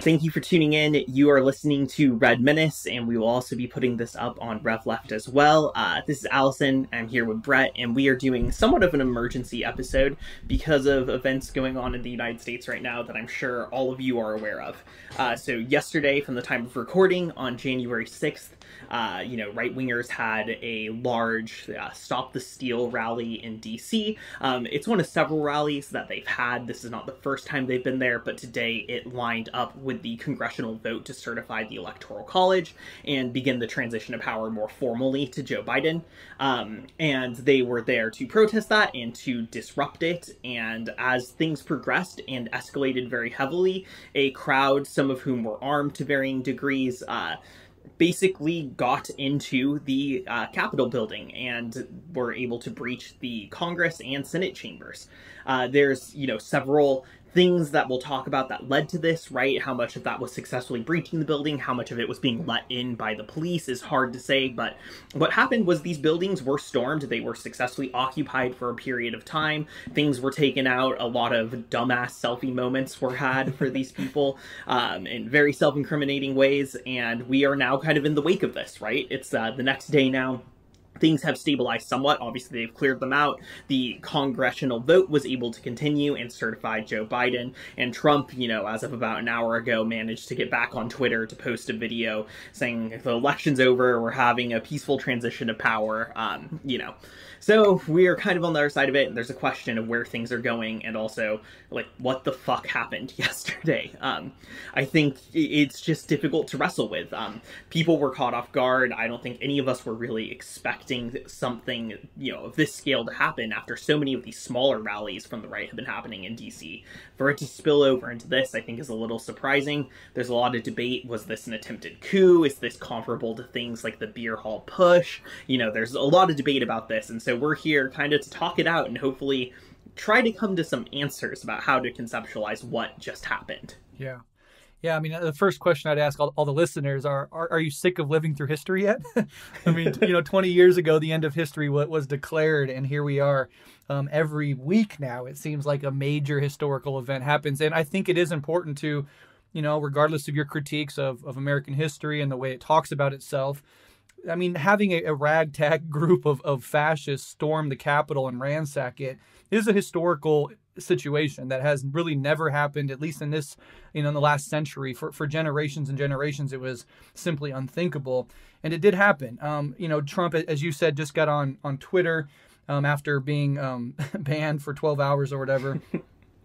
Thank you for tuning in. You are listening to Red Menace, and we will also be putting this up on Rev Left as well. Uh, this is Alyson. I'm here with Breht, and we are doing somewhat of an emergency episode because of events going on in the United States right now that I'm sure all of you are aware of. Uh, so, yesterday, from the time of recording on January 6th, uh, you know, right wingers had a large uh, Stop the Steal rally in DC. Um, it's one of several rallies that they've had. This is not the first time they've been there, but today it lined up with the congressional vote to certify the Electoral College and begin the transition of power more formally to Joe Biden. Um, and they were there to protest that and to disrupt it. And as things progressed and escalated very heavily, a crowd, some of whom were armed to varying degrees, uh, basically got into the uh, Capitol building and were able to breach the Congress and Senate chambers. Uh, there's, you know, several things that we'll talk about that led to this, right? How much of that was successfully breaching the building, how much of it was being let in by the police is hard to say, but what happened was these buildings were stormed, they were successfully occupied for a period of time, things were taken out, a lot of dumbass selfie moments were had for these people um, in very self-incriminating ways, and we are now kind of in the wake of this, right? It's uh, the next day now things have stabilized somewhat. Obviously, they've cleared them out. The congressional vote was able to continue and certify Joe Biden. And Trump, you know, as of about an hour ago, managed to get back on Twitter to post a video saying the election's over, we're having a peaceful transition of power. Um, you know, so we are kind of on the other side of it. There's a question of where things are going and also like what the fuck happened yesterday. Um, I think it's just difficult to wrestle with. Um, people were caught off guard. I don't think any of us were really expecting something, you know, of this scale to happen after so many of these smaller rallies from the right have been happening in DC. For it to spill over into this, I think is a little surprising. There's a lot of debate. Was this an attempted coup? Is this comparable to things like the beer hall putsch? You know, there's a lot of debate about this. And so so we're here kind of to talk it out and hopefully try to come to some answers about how to conceptualize what just happened. Yeah. Yeah, I mean, the first question I'd ask all, all the listeners are, are, are you sick of living through history yet? I mean, you know, 20 years ago, the end of history was declared, and here we are. Um, every week now, it seems like a major historical event happens. And I think it is important to, you know, regardless of your critiques of, of American history and the way it talks about itself, I mean, having a, a ragtag group of, of fascists storm the Capitol and ransack it is a historical situation that has really never happened, at least in this, you know, in the last century. For, for generations and generations, it was simply unthinkable. And it did happen. Um, you know, Trump, as you said, just got on, on Twitter um, after being um, banned for 12 hours or whatever.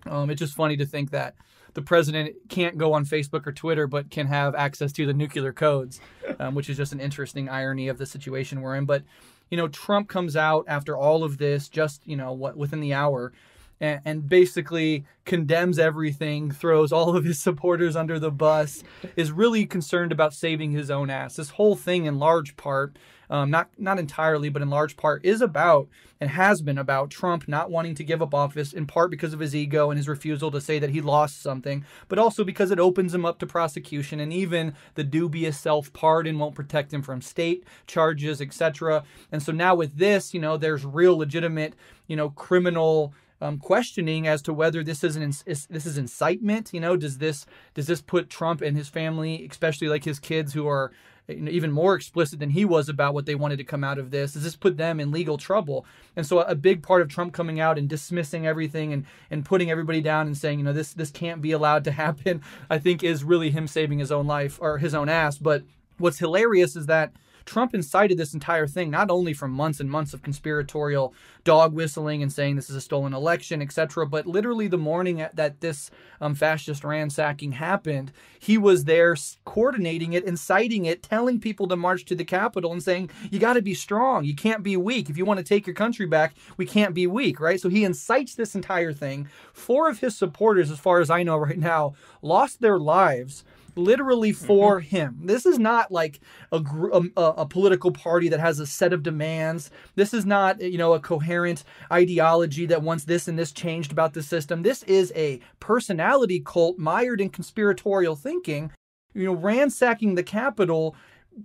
Um, it's just funny to think that the president can't go on Facebook or Twitter, but can have access to the nuclear codes, um, which is just an interesting irony of the situation we're in. But you know, Trump comes out after all of this, just you know, what within the hour, and, and basically condemns everything, throws all of his supporters under the bus, is really concerned about saving his own ass. This whole thing, in large part, um, not not entirely, but in large part, is about and has been about Trump not wanting to give up office, in part because of his ego and his refusal to say that he lost something, but also because it opens him up to prosecution, and even the dubious self pardon won't protect him from state charges, etc. And so now with this, you know, there's real legitimate, you know, criminal um, questioning as to whether this is an is, this is incitement. You know, does this does this put Trump and his family, especially like his kids who are even more explicit than he was about what they wanted to come out of this. Does this put them in legal trouble? And so a big part of Trump coming out and dismissing everything and, and putting everybody down and saying, you know, this this can't be allowed to happen, I think is really him saving his own life or his own ass. But what's hilarious is that Trump incited this entire thing not only from months and months of conspiratorial dog whistling and saying this is a stolen election, etc., but literally the morning that this um, fascist ransacking happened, he was there coordinating it, inciting it, telling people to march to the Capitol and saying, you got to be strong. You can't be weak. If you want to take your country back, we can't be weak, right? So he incites this entire thing. Four of his supporters, as far as I know right now, lost their lives literally for mm-hmm. him. This is not like a, um, a, a political party that has a set of demands. This is not you know a coherent ideology that wants this and this changed about the system. This is a personality cult mired in conspiratorial thinking. You know, ransacking the Capitol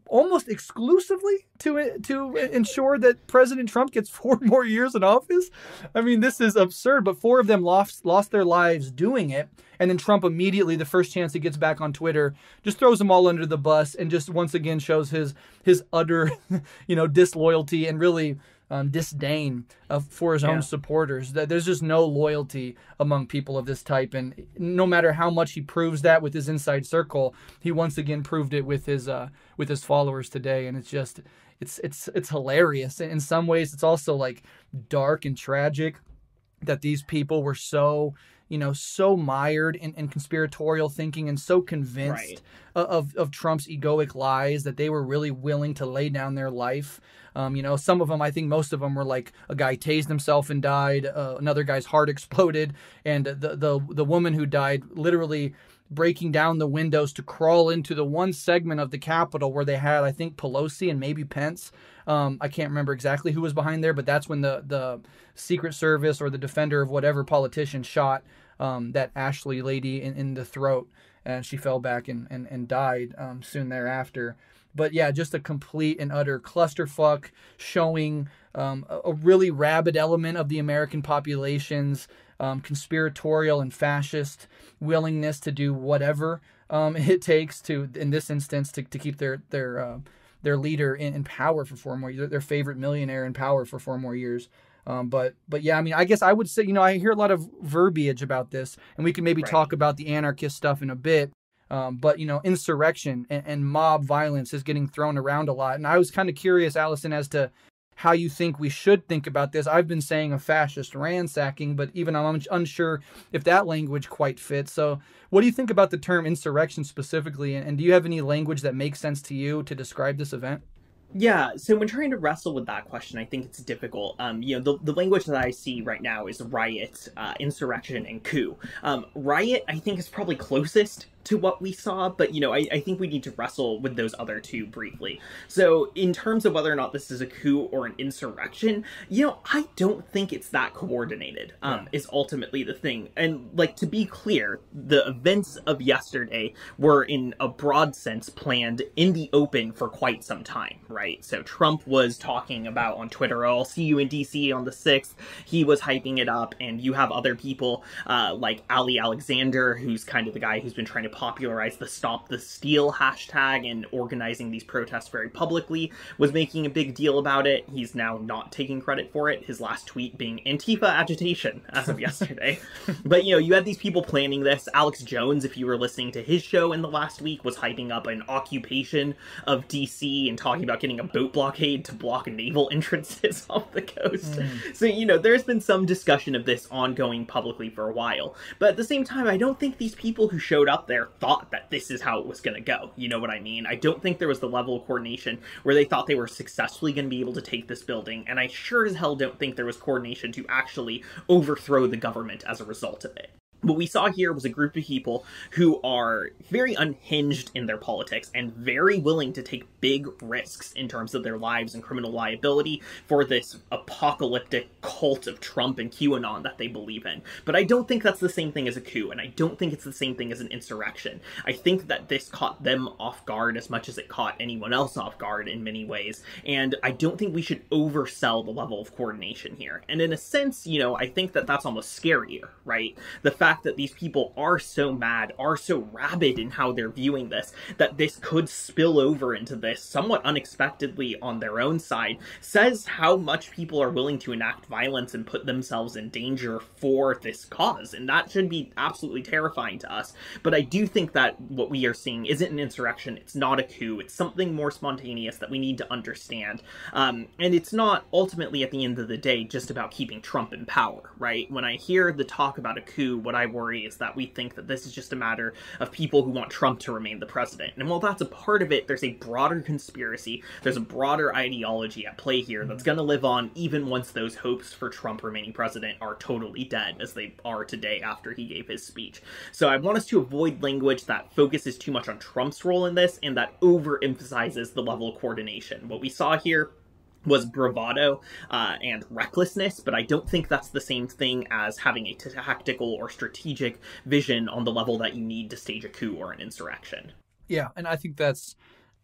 almost exclusively to to ensure that President Trump gets four more years in office. I mean, this is absurd. But four of them lost lost their lives doing it, and then Trump immediately, the first chance he gets back on Twitter, just throws them all under the bus and just once again shows his his utter, you know, disloyalty and really um, disdain of, for his yeah. own supporters. That there's just no loyalty among people of this type, and no matter how much he proves that with his inside circle, he once again proved it with his uh, with his followers today, and it's just it's it's it's hilarious. In some ways, it's also like dark and tragic that these people were so you know, so mired in, in conspiratorial thinking and so convinced right. of, of Trump's egoic lies that they were really willing to lay down their life. Um, you know, some of them, I think most of them were like a guy tased himself and died, uh, another guy's heart exploded, and the, the, the woman who died literally breaking down the windows to crawl into the one segment of the Capitol where they had, I think, Pelosi and maybe Pence. Um, I can't remember exactly who was behind there, but that's when the the Secret Service or the defender of whatever politician shot um, that Ashley lady in, in the throat, and she fell back and and, and died um, soon thereafter. But yeah, just a complete and utter clusterfuck showing um, a, a, really rabid element of the American population's um, conspiratorial and fascist willingness to do whatever um, it takes to, in this instance, to, to keep their their uh, their leader in, in power for four more years, their favorite millionaire in power for four more years. Um, but but yeah, I mean, I guess I would say you know I hear a lot of verbiage about this, and we can maybe right. talk about the anarchist stuff in a bit. Um, but you know, insurrection and, and, mob violence is getting thrown around a lot, and I was kind of curious, Alyson, as to how you think we should think about this. I've been saying a fascist ransacking, but even I'm unsure if that language quite fits. So, what do you think about the term insurrection specifically? And, and do you have any language that makes sense to you to describe this event? Yeah, so when trying to wrestle with that question, I think it's difficult. Um, you know, the, the language that I see right now is riot, uh, insurrection, and coup. Um, riot, I think, is probably closest to what we saw, but you know, I, I, think we need to wrestle with those other two briefly. So, in terms of whether or not this is a coup or an insurrection, you know, I don't think it's that coordinated. Um, yeah. is ultimately the thing. And like to be clear, the events of yesterday were in a broad sense planned in the open for quite some time, right? So Trump was talking about on Twitter, oh, "I'll see you in D.C. on the sixth. He was hyping it up, and you have other people uh, like Ali Alexander, who's kind of the guy who's been trying to popularized the Stop the Steal hashtag and organizing these protests very publicly, was making a big deal about it. He's now not taking credit for it, his last tweet being Antifa agitation as of yesterday. but you know, you had these people planning this. Alex Jones, if you were listening to his show in the last week, was hyping up an occupation of DC and talking about getting a boat blockade to block naval entrances off the coast. Mm. So, you know, there's been some discussion of this ongoing publicly for a while. But at the same time, I don't think these people who showed up there thought that this is how it was going to go. You know what I mean? I don't think there was the level of coordination where they thought they were successfully going to be able to take this building, and I sure as hell don't think there was coordination to actually overthrow the government as a result of it. What we saw here was a group of people who are very unhinged in their politics and very willing to take big risks in terms of their lives and criminal liability for this apocalyptic cult of Trump and QAnon that they believe in. But I don't think that's the same thing as a coup, and I don't think it's the same thing as an insurrection. I think that this caught them off guard as much as it caught anyone else off guard in many ways, and I don't think we should oversell the level of coordination here. And in a sense, you know, I think that that's almost scarier, right? The fact fact that these people are so mad, are so rabid in how they're viewing this, that this could spill over into this somewhat unexpectedly on their own side, says how much people are willing to enact violence and put themselves in danger for this cause. And that should be absolutely terrifying to us. But I do think that what we are seeing isn't an insurrection, it's not a coup, it's something more spontaneous that we need to understand. Um, and it's not ultimately, at the end of the day, just about keeping Trump in power, right? When I hear the talk about a coup, what I worry is that we think that this is just a matter of people who want Trump to remain the president. And while that's a part of it, there's a broader conspiracy, there's a broader ideology at play here that's mhm. going to live on even once those hopes for Trump remaining president are totally dead, as they are today after he gave his speech. So I want us to avoid language that focuses too much on Trump's role in this and that overemphasizes the level of coordination. What we saw here was bravado uh, and recklessness, but I don't think that's the same thing as having a tactical or strategic vision on the level that you need to stage a coup or an insurrection. Yeah, and I think that's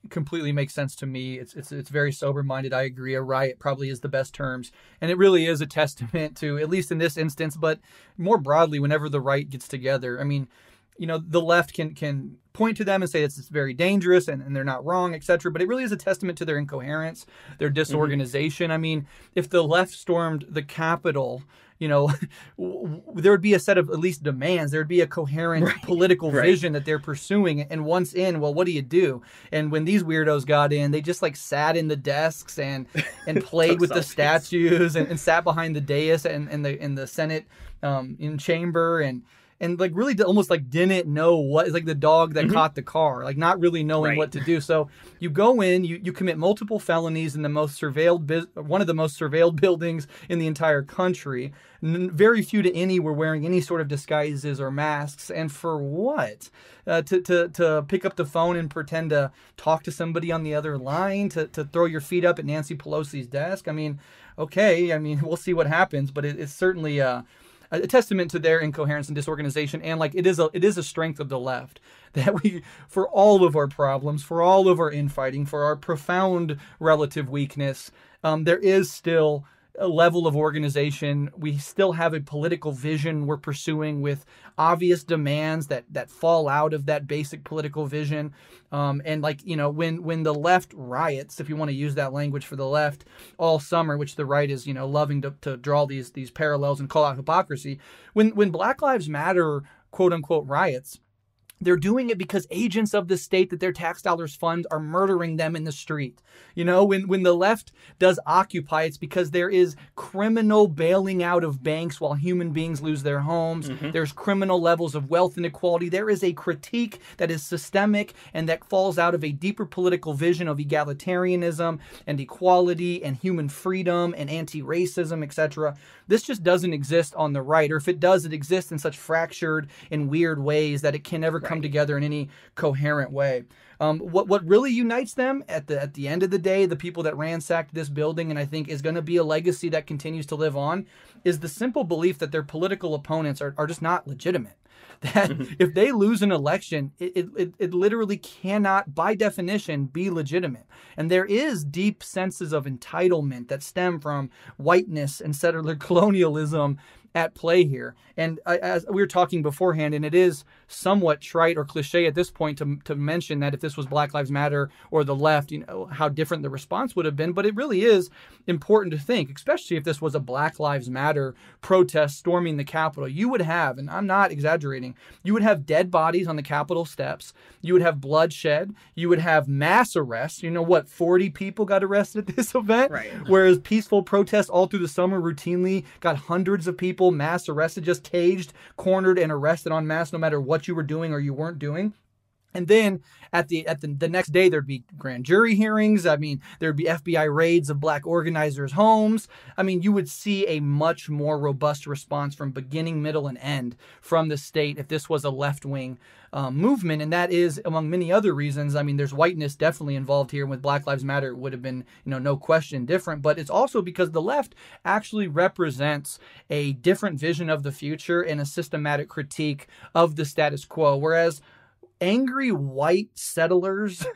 completely makes sense to me. It's it's it's very sober minded. I agree. A riot probably is the best terms, and it really is a testament to at least in this instance, but more broadly, whenever the right gets together. I mean, you know, the left can can point to them and say it's, it's very dangerous and, and they're not wrong, etc. But it really is a testament to their incoherence, their disorganization. Mm-hmm. I mean, if the left stormed the Capitol you know, there would be a set of at least demands. There would be a coherent right. political right. vision that they're pursuing. And once in, well, what do you do? And when these weirdos got in, they just like sat in the desks and and played with the statues and, and, sat behind the dais and, and the in the Senate um, in chamber and and like really almost like didn't know what is like the dog that mm-hmm. caught the car, like not really knowing right. what to do. So you go in, you you commit multiple felonies in the most surveilled one of the most surveilled buildings in the entire country. N- very few to any were wearing any sort of disguises or masks, and for what? Uh, to to to pick up the phone and pretend to talk to somebody on the other line, to to throw your feet up at Nancy Pelosi's desk. I mean, okay, I mean we'll see what happens, but it, it's certainly. Uh, a testament to their incoherence and disorganization and like it is a it is a strength of the left that we for all of our problems for all of our infighting for our profound relative weakness um, there is still a level of organization. We still have a political vision we're pursuing with obvious demands that that fall out of that basic political vision. Um, and like you know, when when the left riots, if you want to use that language for the left, all summer, which the right is you know loving to, to draw these these parallels and call out hypocrisy. When when Black Lives Matter quote unquote riots they're doing it because agents of the state that their tax dollars fund are murdering them in the street. You know, when, when the left does Occupy, it's because there is criminal bailing out of banks while human beings lose their homes. Mm-hmm. There's criminal levels of wealth inequality. There is a critique that is systemic and that falls out of a deeper political vision of egalitarianism and equality and human freedom and anti racism, etc. This just doesn't exist on the right, or if it does, it exists in such fractured and weird ways that it can never right. come together in any coherent way. Um, what what really unites them at the at the end of the day, the people that ransacked this building, and I think is going to be a legacy that continues to live on, is the simple belief that their political opponents are, are just not legitimate. That if they lose an election, it, it, it literally cannot, by definition, be legitimate. And there is deep senses of entitlement that stem from whiteness and settler colonialism at play here. And as we were talking beforehand, and it is somewhat trite or cliche at this point to, to mention that if this was Black Lives Matter or the left, you know, how different the response would have been. But it really is important to think, especially if this was a Black Lives Matter protest storming the Capitol. You would have, and I'm not exaggerating, you would have dead bodies on the Capitol steps. You would have bloodshed. You would have mass arrests. You know what? 40 people got arrested at this event. Right. Whereas peaceful protests all through the summer routinely got hundreds of people people mass arrested, just caged, cornered, and arrested on mass, no matter what you were doing or you weren't doing. And then at the at the, the next day there'd be grand jury hearings. I mean, there'd be FBI raids of black organizers' homes. I mean, you would see a much more robust response from beginning, middle, and end from the state if this was a left wing um, movement, and that is among many other reasons. I mean, there's whiteness definitely involved here. With Black Lives Matter, it would have been you know no question different, but it's also because the left actually represents a different vision of the future and a systematic critique of the status quo, whereas angry white settlers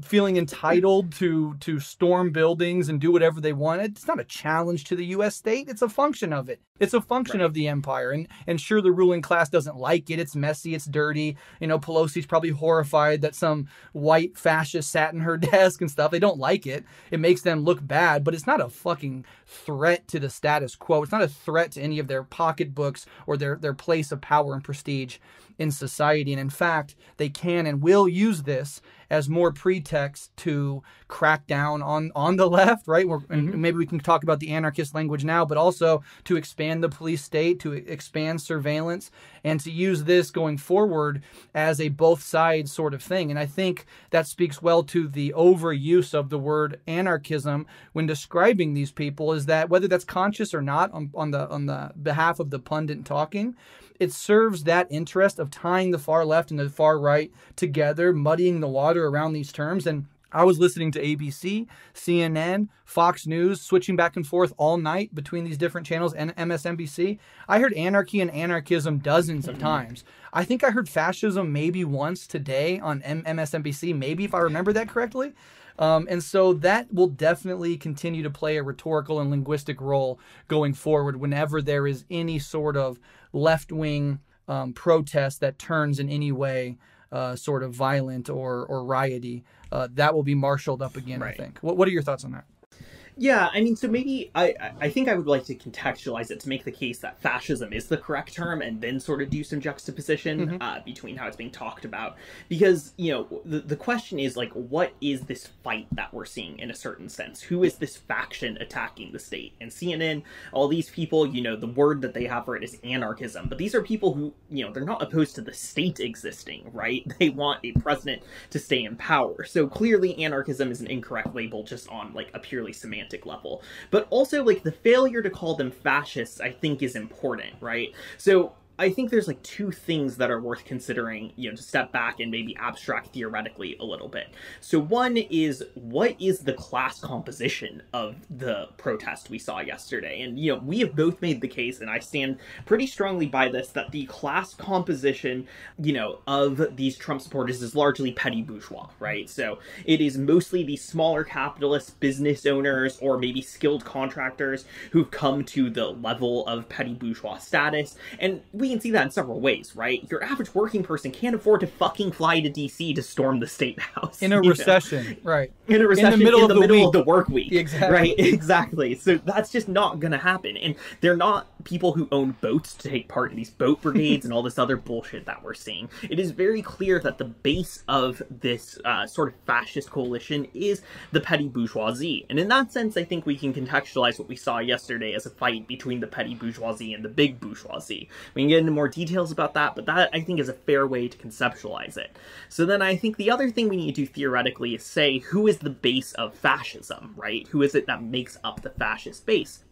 feeling entitled to to storm buildings and do whatever they want. It's not a challenge to the US state, it's a function of it. It's a function right. of the empire. And and sure the ruling class doesn't like it. It's messy, it's dirty. You know, Pelosi's probably horrified that some white fascist sat in her desk and stuff. They don't like it. It makes them look bad, but it's not a fucking threat to the status quo. It's not a threat to any of their pocketbooks or their their place of power and prestige in society. And in fact, they can and will use this as more pretext to crack down on, on the left, right? Mm-hmm. And maybe we can talk about the anarchist language now, but also to expand the police state, to expand surveillance, and to use this going forward as a both sides sort of thing. And I think that speaks well to the overuse of the word anarchism when describing these people is that whether that's conscious or not on, on the on the behalf of the pundit talking, it serves that interest of tying the far left and the far right together, muddying the water around these terms. And I was listening to ABC, CNN, Fox News, switching back and forth all night between these different channels and MSNBC. I heard anarchy and anarchism dozens of times. I think I heard fascism maybe once today on MSNBC, maybe if I remember that correctly. Um, and so that will definitely continue to play a rhetorical and linguistic role going forward whenever there is any sort of left wing um, protest that turns in any way uh, sort of violent or, or rioty. Uh, that will be marshaled up again, Right. I think. What, what are your thoughts on that? Yeah, I mean, so maybe I I- think I would like to contextualize it to make the case that fascism is the correct term, and then sort of do some juxtaposition uh, between how it's being talked about, because you know the the question is like, what is this fight that we're seeing in a certain sense? Who is this faction attacking the state? And CNN, all these people, you know, the word that they have for it is anarchism, but these are people who you know they're not opposed to the state existing, right? They want a president to stay in power. So clearly, anarchism is an incorrect label just on like a purely semantic level. But also, like the failure to call them fascists, I think, is important, right? So. I think there's like two things that are worth considering, you know, to step back and maybe abstract theoretically a little bit. So one is what is the class composition of the protest we saw yesterday? And you know, we have both made the case and I stand pretty strongly by this that the class composition, you know, of these Trump supporters is largely petty bourgeois, right? So it is mostly the smaller capitalists, business owners, or maybe skilled contractors who've come to the level of petty bourgeois status. And we can see that in several ways, right? Your average working person can't afford to fucking fly to DC to storm the state house. In a you know? recession, right. in a recession in the middle in of the, middle week. of the work week. Exactly. Right, exactly. So that's just not going to happen. And they're not people who own boats to take part in these boat brigades and all this other bullshit that we're seeing. It is very clear that the base of this uh, sort of fascist coalition is the petty bourgeoisie. And in that sense, I think we can contextualize what we saw yesterday as a fight between the petty bourgeoisie and the big bourgeoisie. We can get into more details about that, but that I think is a fair way to conceptualize it. So then I think the other thing we need to theoretically is say who is the base of fascism, right? Who is it that makes up the fascist base?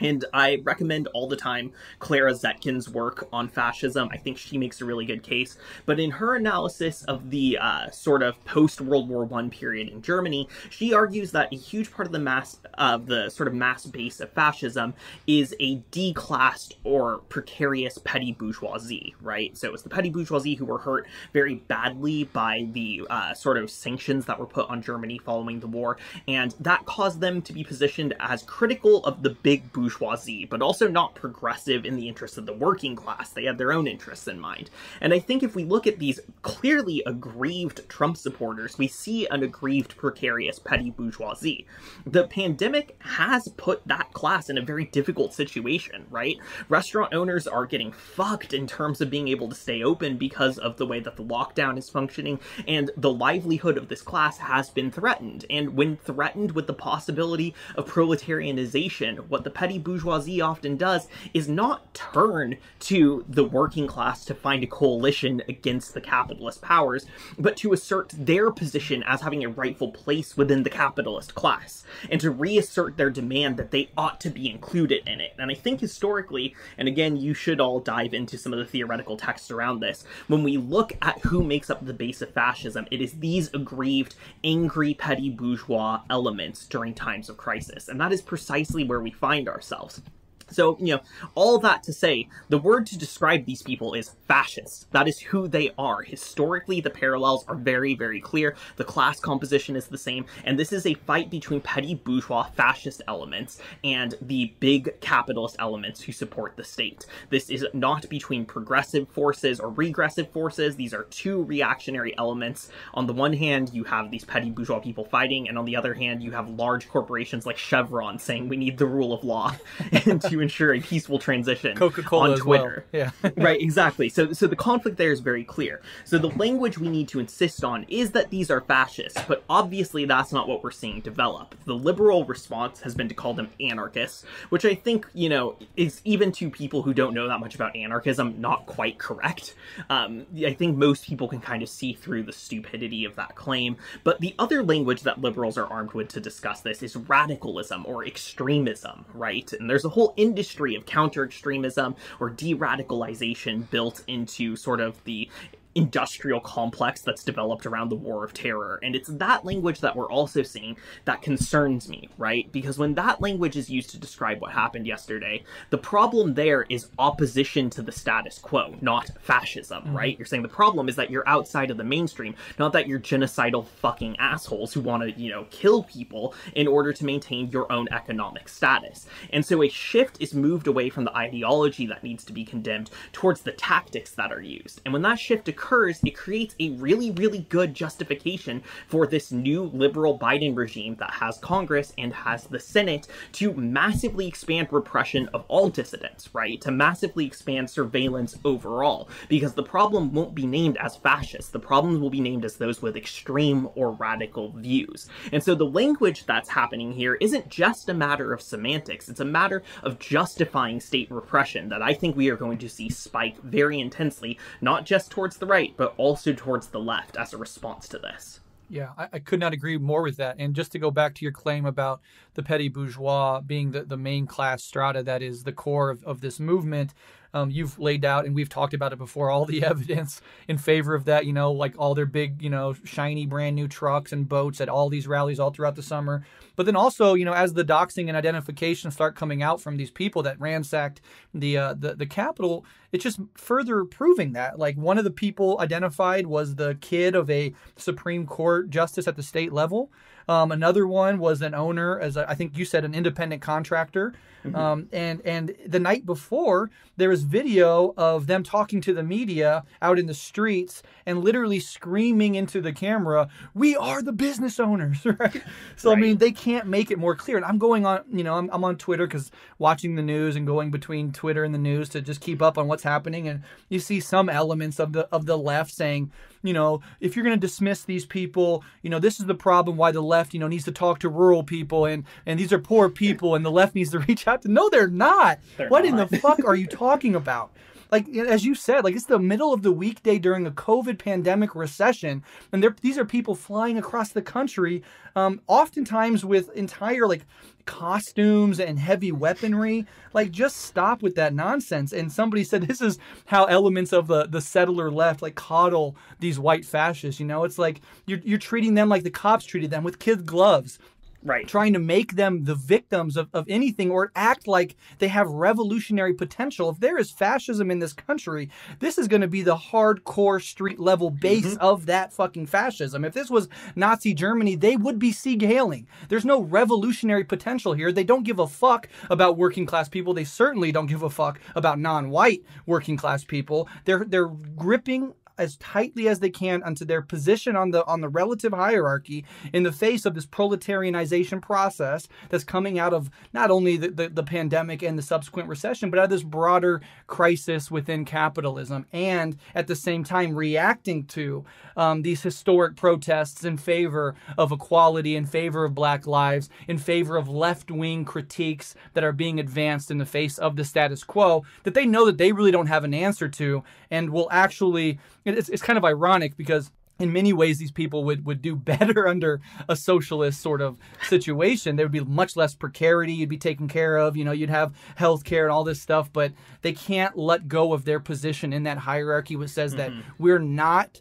And I recommend all the time Clara Zetkin's work on fascism. I think she makes a really good case. But in her analysis of the uh, sort of post World War One period in Germany, she argues that a huge part of the mass of the sort of mass base of fascism is a declassed or precarious petty bourgeoisie, right? So it's the petty bourgeoisie who were hurt very badly by the uh, sort of sanctions that were put on Germany following the war, and that caused them to be positioned as critical of the big bourgeoisie, but also not progressive in the interests of the working class. They had their own interests in mind. And I think if we look at these clearly aggrieved Trump supporters, we see an aggrieved, precarious, petty bourgeoisie. The pandemic has put that class in a very difficult situation, right? Restaurant owners are getting fucked in terms of being able to stay open because of the way that the lockdown is functioning, and the livelihood of this class has been threatened. And when threatened with the possibility of proletarianization, what the petty bourgeoisie often does is not turn to the working class to find a coalition against the capitalist powers, but to assert their position as having a rightful place within the capitalist class, and to reassert their demand that they ought to be included in it. And I think historically, and again, you should all dive into some of the theoretical texts around this, when we look at who makes up the base of fascism, it is these aggrieved, angry, petty bourgeois elements during times of crisis. And that is precisely where we find ourselves themselves. So, you know, all that to say, the word to describe these people is fascist. That is who they are. Historically, the parallels are very, very clear. The class composition is the same, and this is a fight between petty bourgeois fascist elements and the big capitalist elements who support the state. This is not between progressive forces or regressive forces. These are two reactionary elements. On the one hand, you have these petty bourgeois people fighting, and on the other hand, you have large corporations like Chevron saying we need the rule of law and to ensure a peaceful transition Coca-Cola on as well. Twitter. Yeah. right, exactly. So so the conflict there is very clear. So the language we need to insist on is that these are fascists, but obviously that's not what we're seeing develop. The liberal response has been to call them anarchists, which I think, you know, is even to people who don't know that much about anarchism not quite correct. Um, I think most people can kind of see through the stupidity of that claim. But the other language that liberals are armed with to discuss this is radicalism or extremism, right? And there's a whole industry of counter extremism or de radicalization built into sort of the industrial complex that's developed around the war of terror. And it's that language that we're also seeing that concerns me right? Because when that language is used to describe what happened yesterday the problem there is opposition to the status quo not fascism mm-hmm. right? You're saying the problem is that you're outside of the mainstream not that you're genocidal fucking assholes who want to you know kill people in order to maintain your own economic status. And so a shift is moved away from the ideology that needs to be condemned towards the tactics that are used. And when that shift occurs occurs, it creates a really, really good justification for this new liberal Biden regime that has Congress and has the Senate to massively expand repression of all dissidents, right? To massively expand surveillance overall. Because the problem won't be named as fascist, the problems will be named as those with extreme or radical views. And so the language that's happening here isn't just a matter of semantics, it's a matter of justifying state repression that I think we are going to see spike very intensely, not just towards the right, but also towards the left as a response to this. Yeah, I, I, could not agree more with that. And just to go back to your claim about the petty bourgeois being the, the main class strata that is the core of, of this movement, um, you've laid out and we've talked about it before all the evidence in favor of that you know like all their big you know shiny brand new trucks and boats at all these rallies all throughout the summer. But then also you know as the doxing and identification start coming out from these people that ransacked the uh, the, the capitol it's just further proving that. Like one of the people identified was the kid of a supreme court justice at the state level um, another one was an owner, as I think you said, an independent contractor. Mm-hmm. Um, and and the night before, there was video of them talking to the media out in the streets and literally screaming into the camera, "We are the business owners!" Right? So right. I mean, they can't make it more clear. And I'm going on, you know, I'm, I'm on Twitter because watching the news and going between Twitter and the news to just keep up on what's happening. And you see some elements of the of the left saying, you know, if you're going to dismiss these people, you know, this is the problem why the left, you know, needs to talk to rural people and and these are poor people and the left needs to reach out to. No, they're not. They're what not. in the fuck are you talking about? like as you said, like it's the middle of the weekday during a COVID pandemic recession, and these are people flying across the country, um, oftentimes with entire like costumes and heavy weaponry. Like, just stop with that nonsense. And somebody said this is how elements of the the settler left like coddle these white fascists. You know, it's like you're you're treating them like the cops treated them with kid gloves right. trying to make them the victims of, of anything or act like they have revolutionary potential. If there is fascism in this country this is going to be the hardcore street level base mm-hmm. of that fucking fascism. If this was nazi germany they would be sieg hailing there's no revolutionary potential here. They don't give a fuck about working class people. They certainly don't give a fuck about non-white working class people. They're they're gripping as tightly as they can onto their position on the on the relative hierarchy in the face of this proletarianization process that's coming out of not only the, the, the pandemic and the subsequent recession, but out of this broader crisis within capitalism, and at the same time reacting to um, these historic protests in favor of equality, in favor of Black lives, in favor of left wing critiques that are being advanced in the face of the status quo that they know that they really don't have an answer to, and will actually it's, it's kind of ironic because in many ways these people would, would do better under a socialist sort of situation there would be much less precarity you'd be taken care of you know you'd have health care and all this stuff but they can't let go of their position in that hierarchy which says mm-hmm. that we're not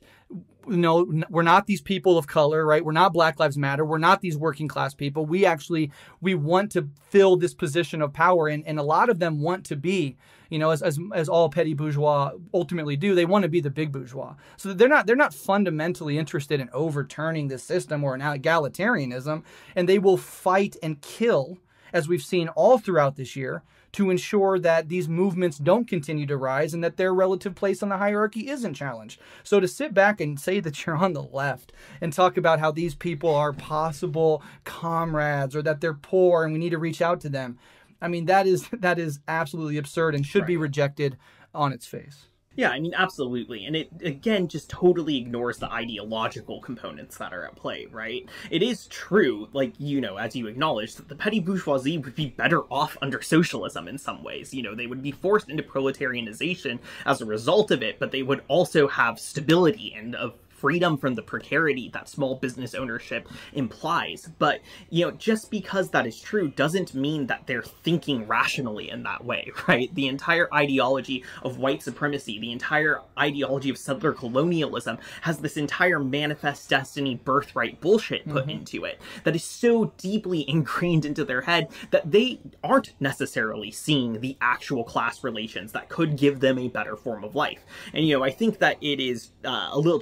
you know, we're not these people of color, right? We're not Black Lives Matter. We're not these working class people. We actually we want to fill this position of power, and and a lot of them want to be, you know, as as, as all petty bourgeois ultimately do. They want to be the big bourgeois. So they're not they're not fundamentally interested in overturning the system or an egalitarianism, and they will fight and kill, as we've seen all throughout this year, to ensure that these movements don't continue to rise and that their relative place on the hierarchy isn't challenged. So to sit back and say that you're on the left and talk about how these people are possible comrades or that they're poor and we need to reach out to them, I mean that is that is absolutely absurd and should right. be rejected on its face. Yeah, I mean, absolutely. And it, again, just totally ignores the ideological components that are at play, right? It is true, like, you know, as you acknowledge, that the petty bourgeoisie would be better off under socialism in some ways. You know, they would be forced into proletarianization as a result of it, but they would also have stability and a freedom from the precarity that small business ownership implies. But, you know, just because that is true doesn't mean that they're thinking rationally in that way, right? The entire ideology of white supremacy, the entire ideology of settler colonialism has this entire manifest destiny birthright bullshit put mm-hmm. into it that is so deeply ingrained into their head that they aren't necessarily seeing the actual class relations that could give them a better form of life. And, you know, I think that it is uh, a little